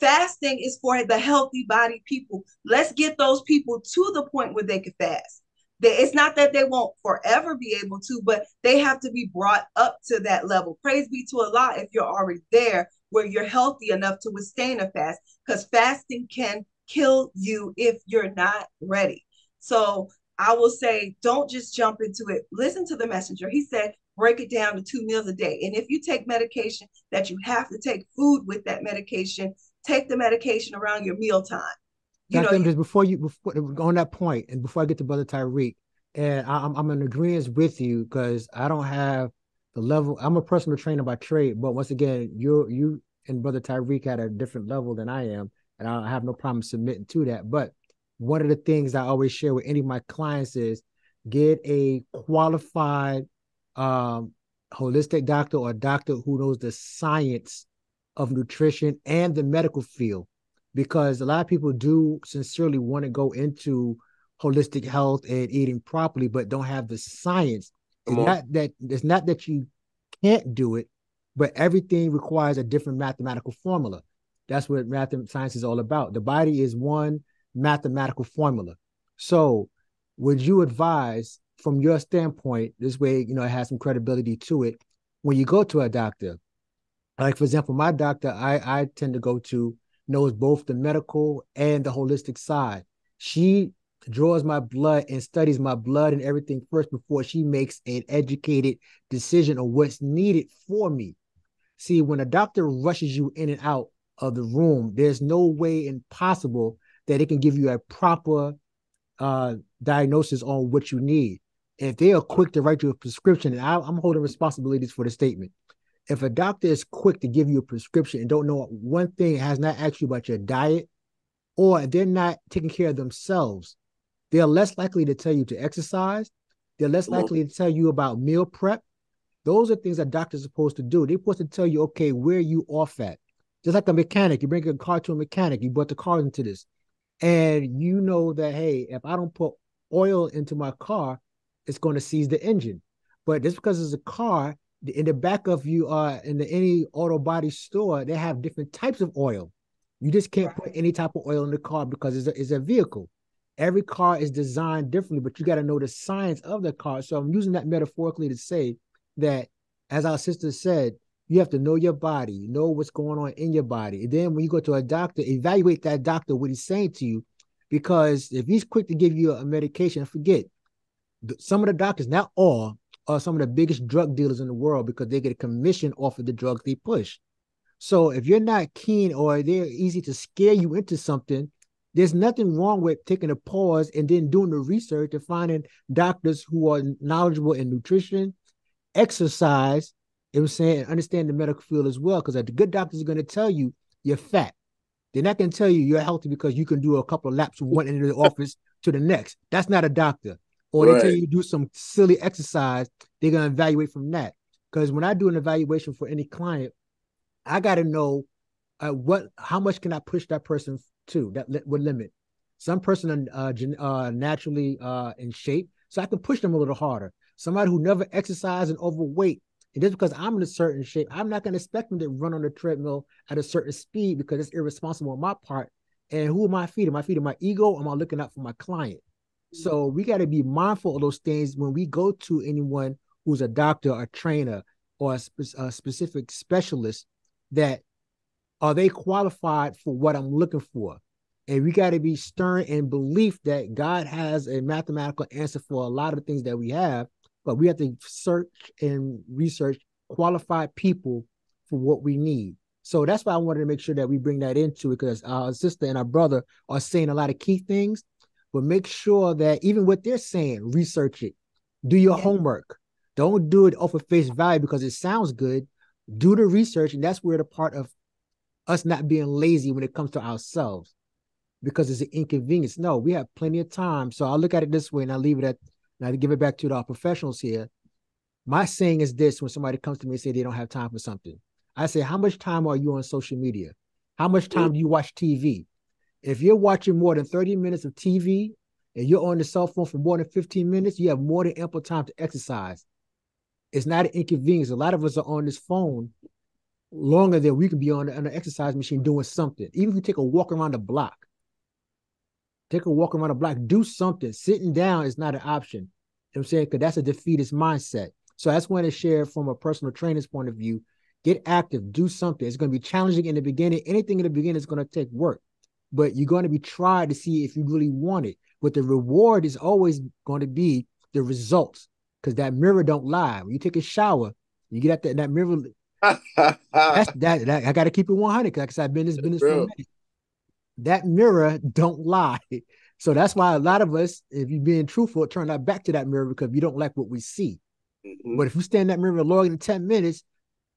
Fasting is for the healthy body people. Let's get those people to the point where they can fast. It's not that they won't forever be able to, but they have to be brought up to that level. Praise be to Allah if you're already there where you're healthy enough to withstand a fast, because fasting can kill you if you're not ready. So I will say, don't just jump into it. Listen to the messenger. He said, break it down to two meals a day. And if you take medication that you have to take food with that medication, take the medication around your meal time. You Dr. know, just before you before on that point, and before I get to Brother Tariq, and I'm I'm in agreement with you because I don't have the level. I'm a personal trainer by trade, but once again, you you and Brother Tariq at a different level than I am, and I have no problem submitting to that. But one of the things I always share with any of my clients is get a qualified um, holistic doctor or doctor who knows the science of nutrition and the medical field because a lot of people do sincerely want to go into holistic health and eating properly but don't have the science. It's not that it's not that you can't do it but everything requires a different mathematical formula. That's what math and science is all about. The body is one mathematical formula. So, would you advise, from your standpoint, this way, you know, it has some credibility to it, when you go to a doctor, like for example, my doctor, I I tend to go to knows both the medical and the holistic side. She draws my blood and studies my blood and everything first before she makes an educated decision on what's needed for me. See, when a doctor rushes you in and out of the room, there's no way impossible that it can give you a proper uh, diagnosis on what you need. If they are quick to write you a prescription, and I, I'm holding responsibilities for the statement. If a doctor is quick to give you a prescription and don't know one thing, has not asked you about your diet, or they're not taking care of themselves, they're less likely to tell you to exercise. They're less likely to tell you about meal prep. Those are things that doctors are supposed to do. They're supposed to tell you, okay, where you off at. Just like a mechanic, you bring a car to a mechanic, you brought the car into this and you know that hey if i don't put oil into my car it's going to seize the engine. But just because it's a car, in the back of you, uh, in the, any auto body store, they have different types of oil. You just can't right. put any type of oil in the car because it's a, it's a vehicle. Every car is designed differently, but you got to know the science of the car. So I'm using that metaphorically to say that, as our sister said, you have to know your body, know what's going on in your body. And then when you go to a doctor, evaluate that doctor, what he's saying to you. Because if he's quick to give you a medication, forget some of the doctors, not all, are some of the biggest drug dealers in the world because they get a commission off of the drugs they push. So if you're not keen or they're easy to scare you into something, there's nothing wrong with taking a pause and then doing the research and finding doctors who are knowledgeable in nutrition, exercise, you know I'm saying, understand the medical field as well. Because the good doctors are going to tell you you're fat. They're not going to tell you you're healthy because you can do a couple of laps from one end of the office to the next. That's not a doctor or right. they tell you to do some silly exercise, they're gonna evaluate from that. Because when I do an evaluation for any client, I got to know uh, what how much can I push that person to that li- would limit. Some person uh, uh, naturally uh, in shape, so I can push them a little harder. Somebody who never exercised and overweight, and just because I'm in a certain shape, I'm not going to expect them to run on the treadmill at a certain speed because it's irresponsible on my part. And who am I feeding? Am I feeding my ego? Am I looking out for my client? So we got to be mindful of those things when we go to anyone who's a doctor, a trainer, or a, spe- a specific specialist. That are they qualified for what I'm looking for? And we got to be stern in belief that God has a mathematical answer for a lot of the things that we have, but we have to search and research qualified people for what we need. So that's why I wanted to make sure that we bring that into it because our sister and our brother are saying a lot of key things but make sure that even what they're saying, research it, do your yeah. homework. Don't do it off of face value because it sounds good. Do the research, and that's where the part of us not being lazy when it comes to ourselves because it's an inconvenience. No, we have plenty of time. So I'll look at it this way and I'll leave it at, and I give it back to our uh, professionals here. My saying is this when somebody comes to me and say they don't have time for something, I say, How much time are you on social media? How much time do you watch TV? If you're watching more than 30 minutes of TV and you're on the cell phone for more than 15 minutes, you have more than ample time to exercise. It's not an inconvenience. A lot of us are on this phone longer than we can be on an exercise machine doing something. Even if you take a walk around the block, take a walk around the block, do something. Sitting down is not an option. You know what I'm saying? Because that's a defeatist mindset. So that's when to share from a personal trainer's point of view. Get active, do something. It's going to be challenging in the beginning. Anything in the beginning is going to take work but you're going to be tried to see if you really want it. But the reward is always going to be the results because that mirror don't lie. When you take a shower, you get at that, that mirror. that's that, that I got to keep it 100 because I've been in this business for a minute. That mirror don't lie. So that's why a lot of us, if you're being truthful, turn our back to that mirror because you don't like what we see. Mm-hmm. But if you stand in that mirror longer than 10 minutes,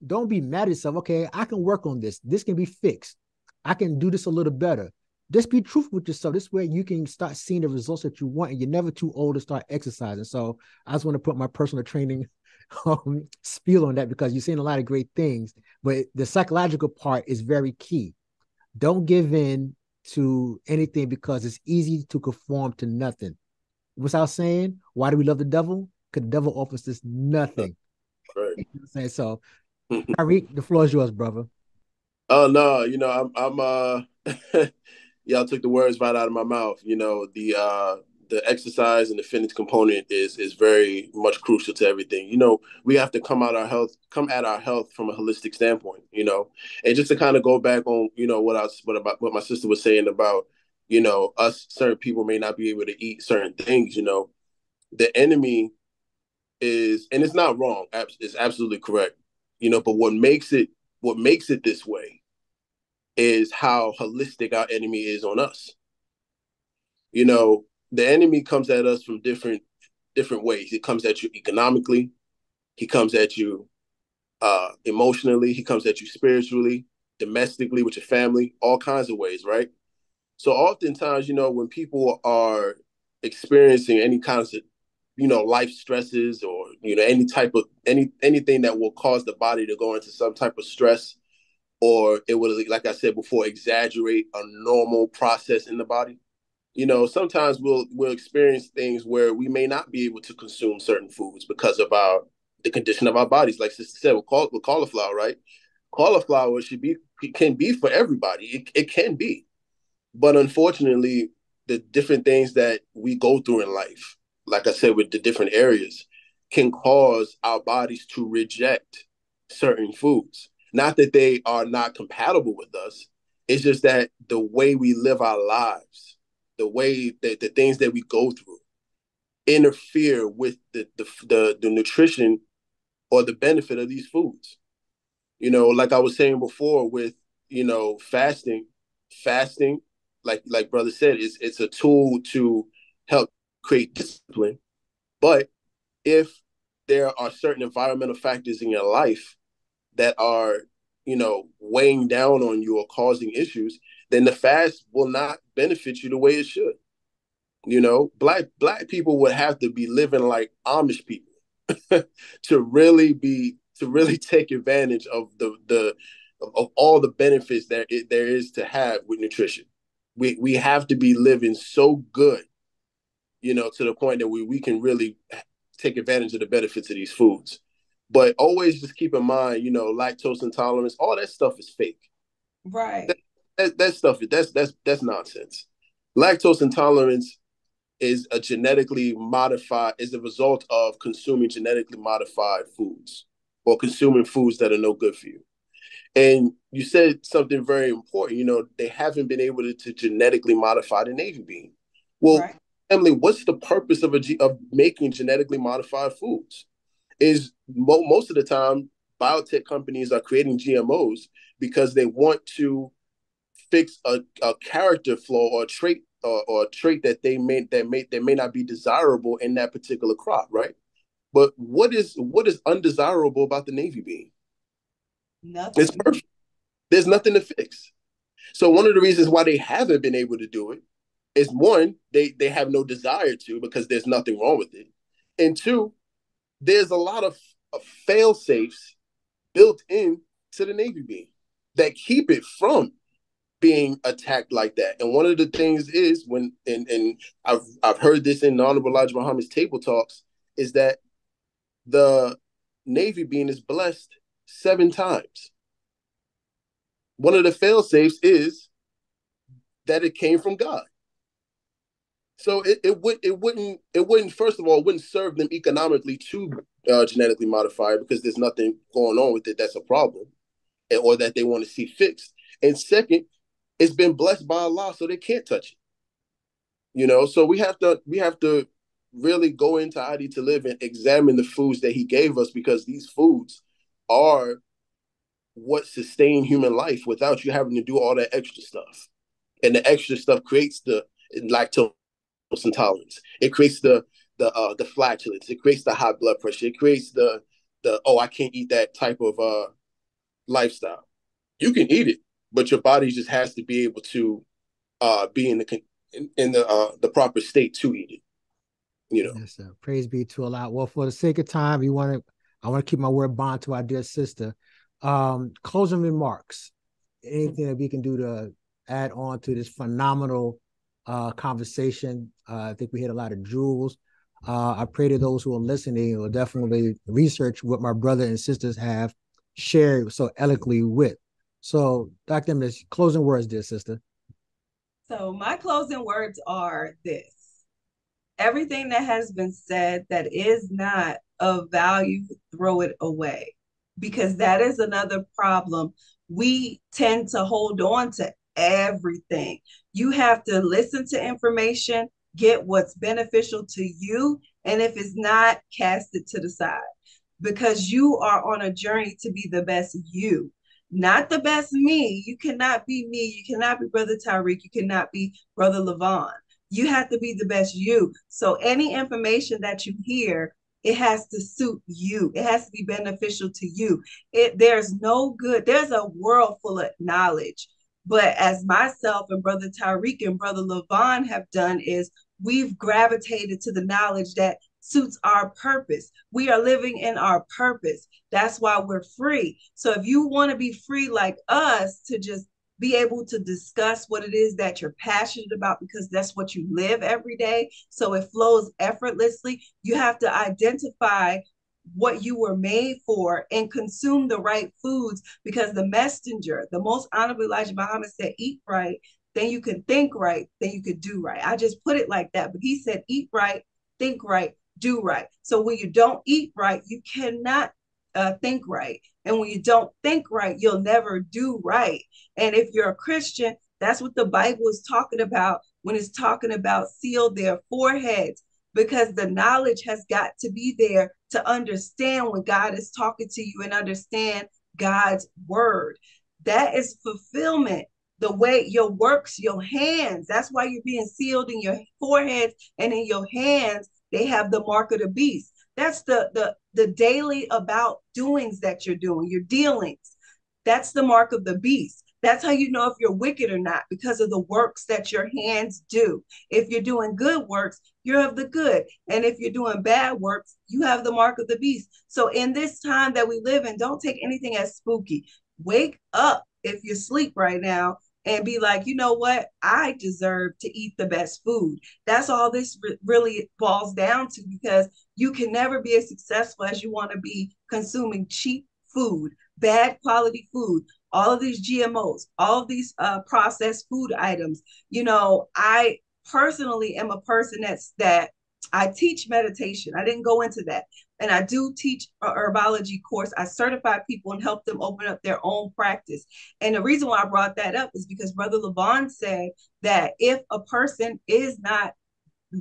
don't be mad at yourself. Okay, I can work on this. This can be fixed. I can do this a little better just be truthful with yourself. This way you can start seeing the results that you want, and you're never too old to start exercising. So I just want to put my personal training um, spiel on that because you're seeing a lot of great things, but the psychological part is very key. Don't give in to anything because it's easy to conform to nothing. What's I saying? Why do we love the devil? Because the devil offers us nothing. Right. You know saying? So, Kyrie, the floor is yours, brother. Oh no, you know I'm I'm uh y'all took the words right out of my mouth. You know, the uh the exercise and the fitness component is is very much crucial to everything. You know, we have to come out our health, come at our health from a holistic standpoint. You know, and just to kind of go back on, you know, what I was, what about what my sister was saying about, you know, us certain people may not be able to eat certain things. You know, the enemy is, and it's not wrong. It's absolutely correct. You know, but what makes it what makes it this way is how holistic our enemy is on us. You know, the enemy comes at us from different different ways. He comes at you economically, he comes at you uh emotionally, he comes at you spiritually, domestically with your family, all kinds of ways, right? So oftentimes, you know, when people are experiencing any kinds of you know life stresses or you know any type of any anything that will cause the body to go into some type of stress or it would, like I said before, exaggerate a normal process in the body. You know, sometimes we'll we'll experience things where we may not be able to consume certain foods because of our the condition of our bodies. Like Sister said, with, call, with cauliflower, right? Cauliflower should be can be for everybody. It, it can be, but unfortunately, the different things that we go through in life, like I said, with the different areas, can cause our bodies to reject certain foods. Not that they are not compatible with us. It's just that the way we live our lives, the way that the things that we go through, interfere with the the, the, the nutrition or the benefit of these foods. You know, like I was saying before, with you know fasting, fasting, like like brother said, is it's a tool to help create discipline. But if there are certain environmental factors in your life that are, you know, weighing down on you or causing issues, then the fast will not benefit you the way it should. You know, black black people would have to be living like Amish people to really be to really take advantage of the the of, of all the benefits that it, there is to have with nutrition. We we have to be living so good, you know, to the point that we we can really take advantage of the benefits of these foods. But always just keep in mind, you know, lactose intolerance, all that stuff is fake. Right. That, that, that stuff that's that's that's nonsense. Lactose intolerance is a genetically modified is a result of consuming genetically modified foods or consuming foods that are no good for you. And you said something very important. You know, they haven't been able to, to genetically modify the navy bean. Well, right. Emily, what's the purpose of a of making genetically modified foods? Is mo- most of the time biotech companies are creating GMOs because they want to fix a, a character flaw or trait or, or a trait that they may that may that may not be desirable in that particular crop, right? But what is what is undesirable about the navy bean? Nothing. It's perfect. There's nothing to fix. So one of the reasons why they haven't been able to do it is one, they they have no desire to because there's nothing wrong with it. And two, there's a lot of, of fail safes built in to the Navy bean that keep it from being attacked like that. And one of the things is when and and I've I've heard this in the Honorable Elijah Muhammad's table talks, is that the Navy bean is blessed seven times. One of the fail safes is that it came from God. So it, it would it wouldn't it wouldn't first of all wouldn't serve them economically to uh, genetically modify because there's nothing going on with it that's a problem, or that they want to see fixed. And second, it's been blessed by Allah, so they can't touch it. You know, so we have to we have to really go into ID to live and examine the foods that He gave us because these foods are what sustain human life without you having to do all that extra stuff. And the extra stuff creates the lactose intolerance. It creates the the uh, the flatulence. It creates the high blood pressure. It creates the the oh I can't eat that type of uh lifestyle. You can eat it, but your body just has to be able to uh be in the in, in the uh the proper state to eat it. You know. Yes, sir. Praise be to Allah. Well, for the sake of time, you want to I want to keep my word bond to our dear sister. Um, closing remarks. Anything that we can do to add on to this phenomenal uh, conversation. Uh, I think we hit a lot of jewels. Uh, I pray to those who are listening will definitely research what my brother and sisters have shared so eloquently with. So, Dr. Miss, closing words, dear sister. So, my closing words are this everything that has been said that is not of value, throw it away. Because that is another problem. We tend to hold on to everything. You have to listen to information, get what's beneficial to you, and if it's not, cast it to the side because you are on a journey to be the best you, not the best me. You cannot be me. You cannot be Brother Tariq. You cannot be Brother Levon. You have to be the best you. So any information that you hear, it has to suit you. It has to be beneficial to you. It there's no good. There's a world full of knowledge but as myself and Brother Tariq and Brother Levon have done, is we've gravitated to the knowledge that suits our purpose. We are living in our purpose. That's why we're free. So if you want to be free like us to just be able to discuss what it is that you're passionate about because that's what you live every day. So it flows effortlessly. You have to identify what you were made for and consume the right foods because the messenger, the most honorable Elijah Muhammad said, eat right, then you can think right, then you could do right. I just put it like that. But he said, eat right, think right, do right. So when you don't eat right, you cannot uh, think right. And when you don't think right, you'll never do right. And if you're a Christian, that's what the Bible is talking about when it's talking about seal their foreheads, because the knowledge has got to be there to understand when God is talking to you and understand God's word. That is fulfillment. The way your works, your hands, that's why you're being sealed in your foreheads and in your hands, they have the mark of the beast. That's the the the daily about doings that you're doing, your dealings. That's the mark of the beast. That's how you know if you're wicked or not because of the works that your hands do. If you're doing good works, you're of the good. And if you're doing bad works, you have the mark of the beast. So in this time that we live in, don't take anything as spooky. Wake up if you sleep right now and be like, you know what? I deserve to eat the best food. That's all this re- really boils down to because you can never be as successful as you want to be consuming cheap food, bad quality food, all of these GMOs, all of these uh, processed food items. You know, I personally am a person that's that I teach meditation. I didn't go into that. And I do teach a herbology course. I certify people and help them open up their own practice. And the reason why I brought that up is because Brother Levon said that if a person is not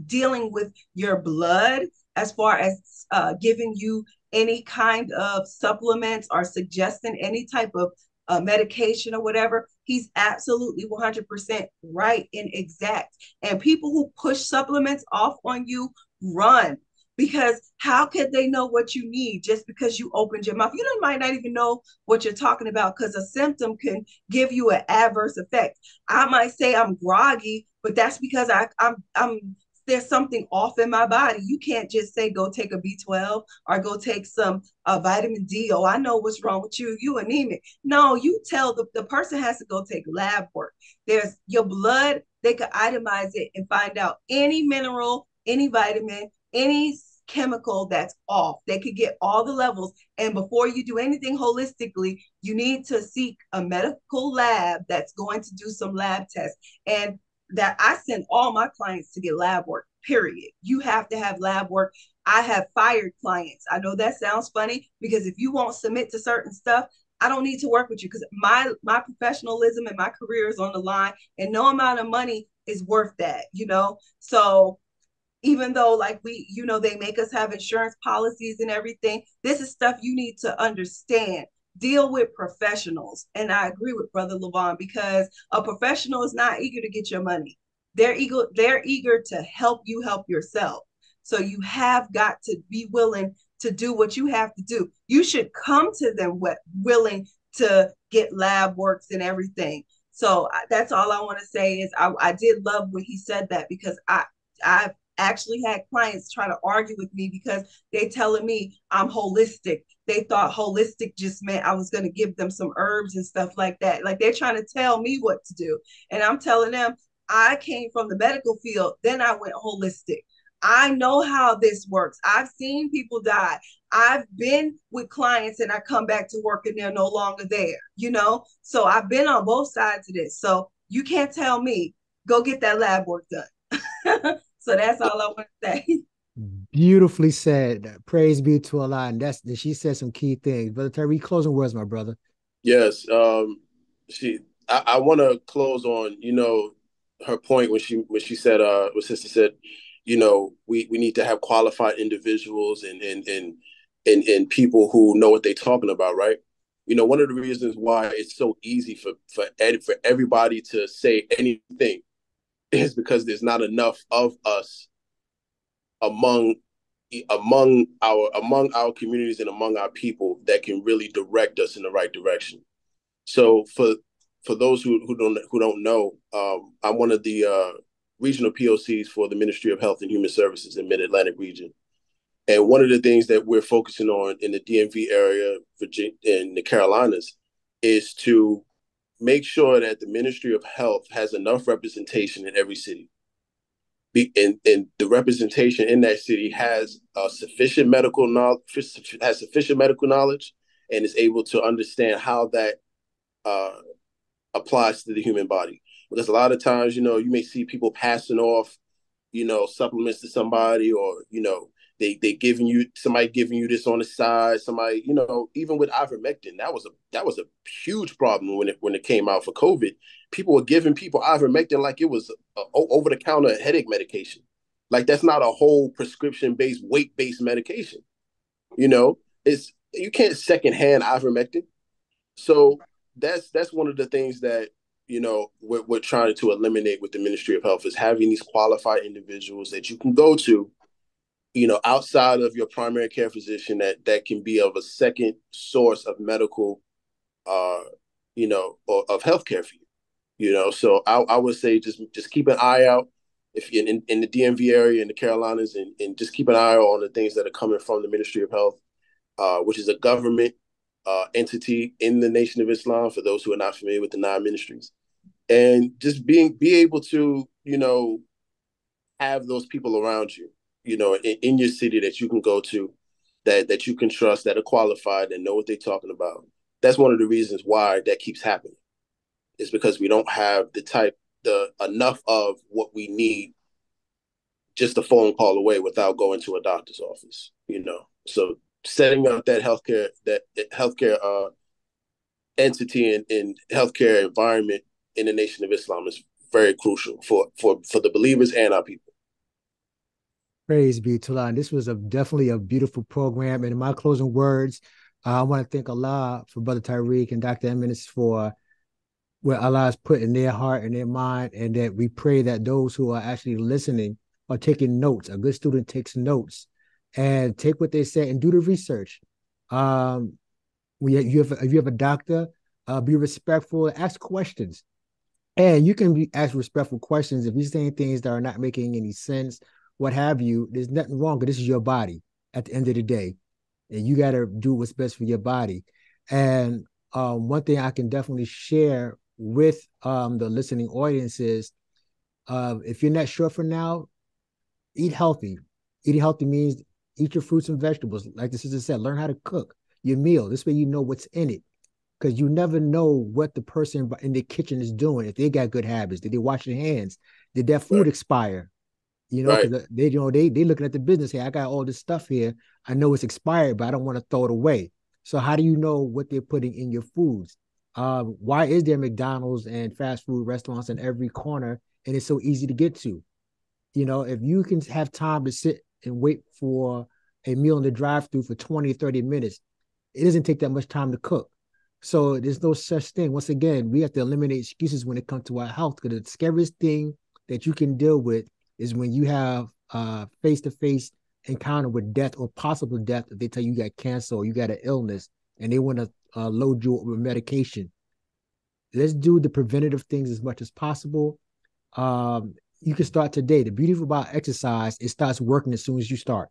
dealing with your blood as far as uh, giving you any kind of supplements or suggesting any type of uh, medication or whatever, he's absolutely 100% right and exact. And people who push supplements off on you, run. Because how could they know what you need just because you opened your mouth? You don't, might not even know what you're talking about because a symptom can give you an adverse effect. I might say I'm groggy, but that's because I, I'm I'm there's something off in my body. You can't just say go take a B12 or go take some uh, vitamin D. Oh, I know what's wrong with you. You anemic. No, you tell the, the person has to go take lab work. There's your blood. They could itemize it and find out any mineral, any vitamin, any chemical that's off. They could get all the levels. And before you do anything holistically, you need to seek a medical lab that's going to do some lab tests. And that I send all my clients to get lab work, period. You have to have lab work. I have fired clients. I know that sounds funny because if you won't submit to certain stuff, I don't need to work with you because my my professionalism and my career is on the line and no amount of money is worth that, you know? So even though like we, you know, they make us have insurance policies and everything, this is stuff you need to understand deal with professionals. And I agree with Brother Levon because a professional is not eager to get your money. They're eager, they're eager to help you help yourself. So you have got to be willing to do what you have to do. You should come to them with, willing to get lab works and everything. So that's all I want to say is I, I did love when he said that because I I've actually had clients try to argue with me because they telling me I'm holistic. They thought holistic just meant I was going to give them some herbs and stuff like that. Like they're trying to tell me what to do. And I'm telling them I came from the medical field, then I went holistic. I know how this works. I've seen people die. I've been with clients and I come back to work and they're no longer there, you know? So I've been on both sides of this. So you can't tell me, go get that lab work done. So that's all I want to say. Beautifully said. Praise be to Allah. And that's she said some key things. Brother Tariq, closing words, my brother. Yes. Um, she I, I want to close on, you know, her point when she when she said uh when sister said, you know, we we need to have qualified individuals and and and and, and people who know what they're talking about, right? You know, one of the reasons why it's so easy for for ed, for everybody to say anything is because there's not enough of us among among our among our communities and among our people that can really direct us in the right direction. So for for those who, who don't who don't know, um, I'm one of the uh, regional POCs for the Ministry of Health and Human Services in Mid Atlantic region. And one of the things that we're focusing on in the DMV area, Virginia, in the Carolinas, is to make sure that the Ministry of Health has enough representation in every city. Be, and, and the representation in that city has uh, sufficient medical knowledge, has sufficient medical knowledge, and is able to understand how that uh, applies to the human body. Because a lot of times, you know, you may see people passing off, you know, supplements to somebody, or you know, they they giving you somebody giving you this on the side. Somebody, you know, even with ivermectin, that was a that was a huge problem when it when it came out for COVID. People were giving people ivermectin like it was over the counter headache medication. Like that's not a whole prescription based weight based medication. You know, it's you can't secondhand ivermectin. So that's that's one of the things that you know we're, we're trying to eliminate with the Ministry of Health is having these qualified individuals that you can go to you know, outside of your primary care physician that that can be of a second source of medical, uh, you know, or of healthcare for you. You know, so I, I would say just just keep an eye out if you're in, in the DMV area in the Carolinas, and, and just keep an eye out on the things that are coming from the Ministry of Health, uh, which is a government uh, entity in the Nation of Islam. For those who are not familiar with the nine ministries, and just being be able to you know have those people around you you know, in, in your city that you can go to, that that you can trust, that are qualified, and know what they're talking about. That's one of the reasons why that keeps happening. Is because we don't have the type, the enough of what we need just a phone call away without going to a doctor's office, you know. So setting up that healthcare that healthcare uh, entity and, and healthcare environment in the Nation of Islam is very crucial for for for the believers and our people. Praise be to Allah. And this was a definitely a beautiful program. And in my closing words, uh, I want to thank Allah for Brother Tariq and Dr. Eminence for what Allah has put in their heart and their mind, and that we pray that those who are actually listening are taking notes. A good student takes notes and take what they say and do the research. Um, we you have if you have a doctor, uh, be respectful, ask questions, and you can be ask respectful questions if you're saying things that are not making any sense what have you, there's nothing wrong because this is your body at the end of the day. And you got to do what's best for your body. And um, one thing I can definitely share with um, the listening audience is uh, if you're not sure for now, eat healthy. Eating healthy means eat your fruits and vegetables. Like the sister said, learn how to cook your meal. This way you know what's in it. Because you never know what the person in the kitchen is doing. If they got good habits, did they wash their hands? Did that food expire? You know, right. they you know they they looking at the business here. I got all this stuff here. I know it's expired, but I don't want to throw it away. So how do you know what they're putting in your foods? Uh, why is there McDonald's and fast food restaurants in every corner and it's so easy to get to? You know, if you can have time to sit and wait for a meal in the drive-through for 20, 30 minutes, it doesn't take that much time to cook. So there's no such thing. Once again, we have to eliminate excuses when it comes to our health because the scariest thing that you can deal with is when you have uh face-to-face encounter with death or possible death if they tell you you got cancer or you got an illness and they want to uh, load you with medication let's do the preventative things as much as possible. Um you can start today. The beauty about exercise it starts working as soon as you start.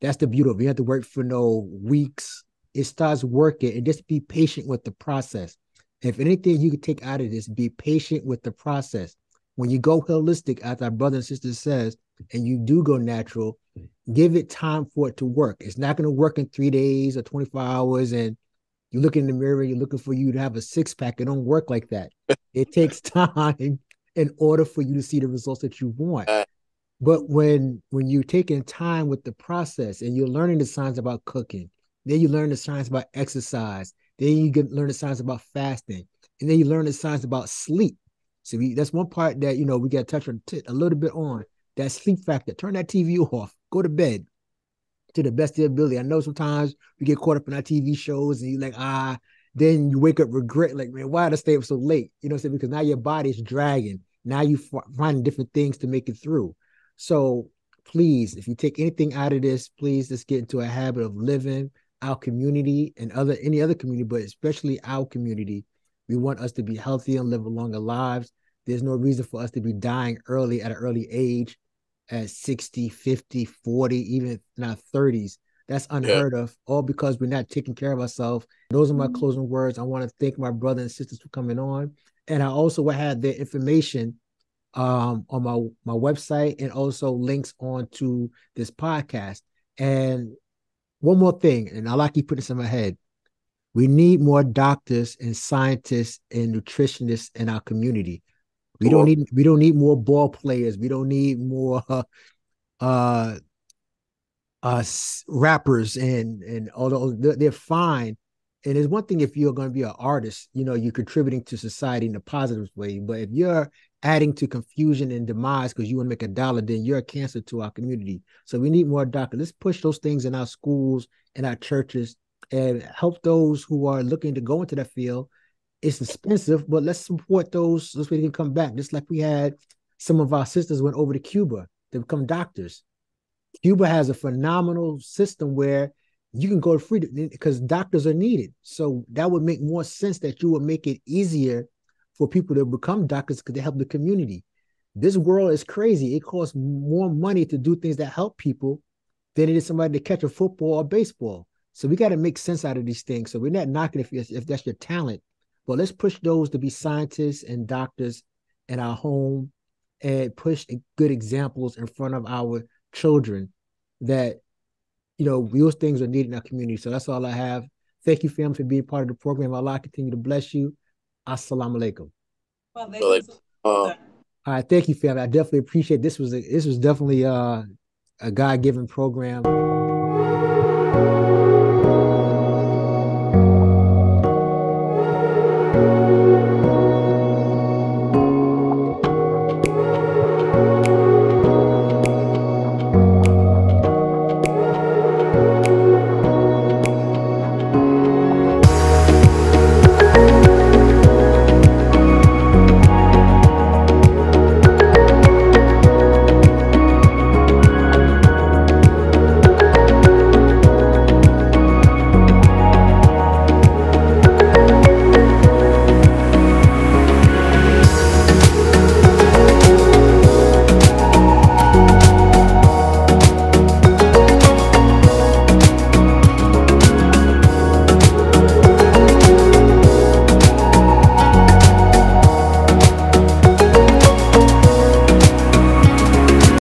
That's the beauty of it. You have to work for no weeks. It starts working and just be patient with the process. If anything you can take out of this be patient with the process when you go holistic, as our brother and sister says, and you do go natural, give it time for it to work. It's not going to work in three days or 24 hours. And you look in the mirror, you're looking for you to have a six pack. It don't work like that. it takes time in order for you to see the results that you want. Uh. But when when you're taking time with the process and you're learning the science about cooking, then you learn the science about exercise, then you get learn the science about fasting, and then you learn the science about sleep. So we, that's one part that you know we got to touch on t- a little bit on that sleep factor. Turn that TV off. Go to bed to the best of your ability. I know sometimes we get caught up in our TV shows and you're like ah, then you wake up regret like man, why did I stay up so late? You know what I'm saying? Because now your body's dragging. Now you f- finding different things to make it through. So please, if you take anything out of this, please just get into a habit of living our community and other any other community, but especially our community we want us to be healthy and live longer lives. There's no reason for us to be dying early at an early age at 60, 50, 40, even in our 30s. That's unheard yeah. of, all because we're not taking care of ourselves. Those are my mm-hmm. closing words. I want to thank my brother and sisters for coming on. And I also had their information um, on my, my website and also links on to this podcast. And one more thing, and I like you put this in my head. We need more doctors and scientists and nutritionists in our community. We don't need we don't need more ball players. We don't need more uh, uh, uh rappers and and although they're fine. And it's one thing if you're going to be an artist, you know, you're contributing to society in a positive way. But if you're adding to confusion and demise because you want to make a dollar, then you're a cancer to our community. So we need more doctors. Let's push those things in our schools and our churches and help those who are looking to go into that field. It's expensive, but let's support those so we can come back. Just like we had some of our sisters went over to Cuba to become doctors. Cuba has a phenomenal system where you can go to free because doctors are needed. So that would make more sense that you would make it easier for people to become doctors because they help the community. This world is crazy. It costs more money to do things that help people than it is somebody to catch a football or baseball. So we got to make sense out of these things. So we're not knocking if if that's your talent, but let's push those to be scientists and doctors in our home and push good examples in front of our children that you know those things are needed in our community. So that's all I have. Thank you, fam, for being part of the program. Allah continue to bless you. Assalamu alaikum. Well, like, uh, all right, thank you, fam. I definitely appreciate this. Was a, this was definitely uh, a God given program.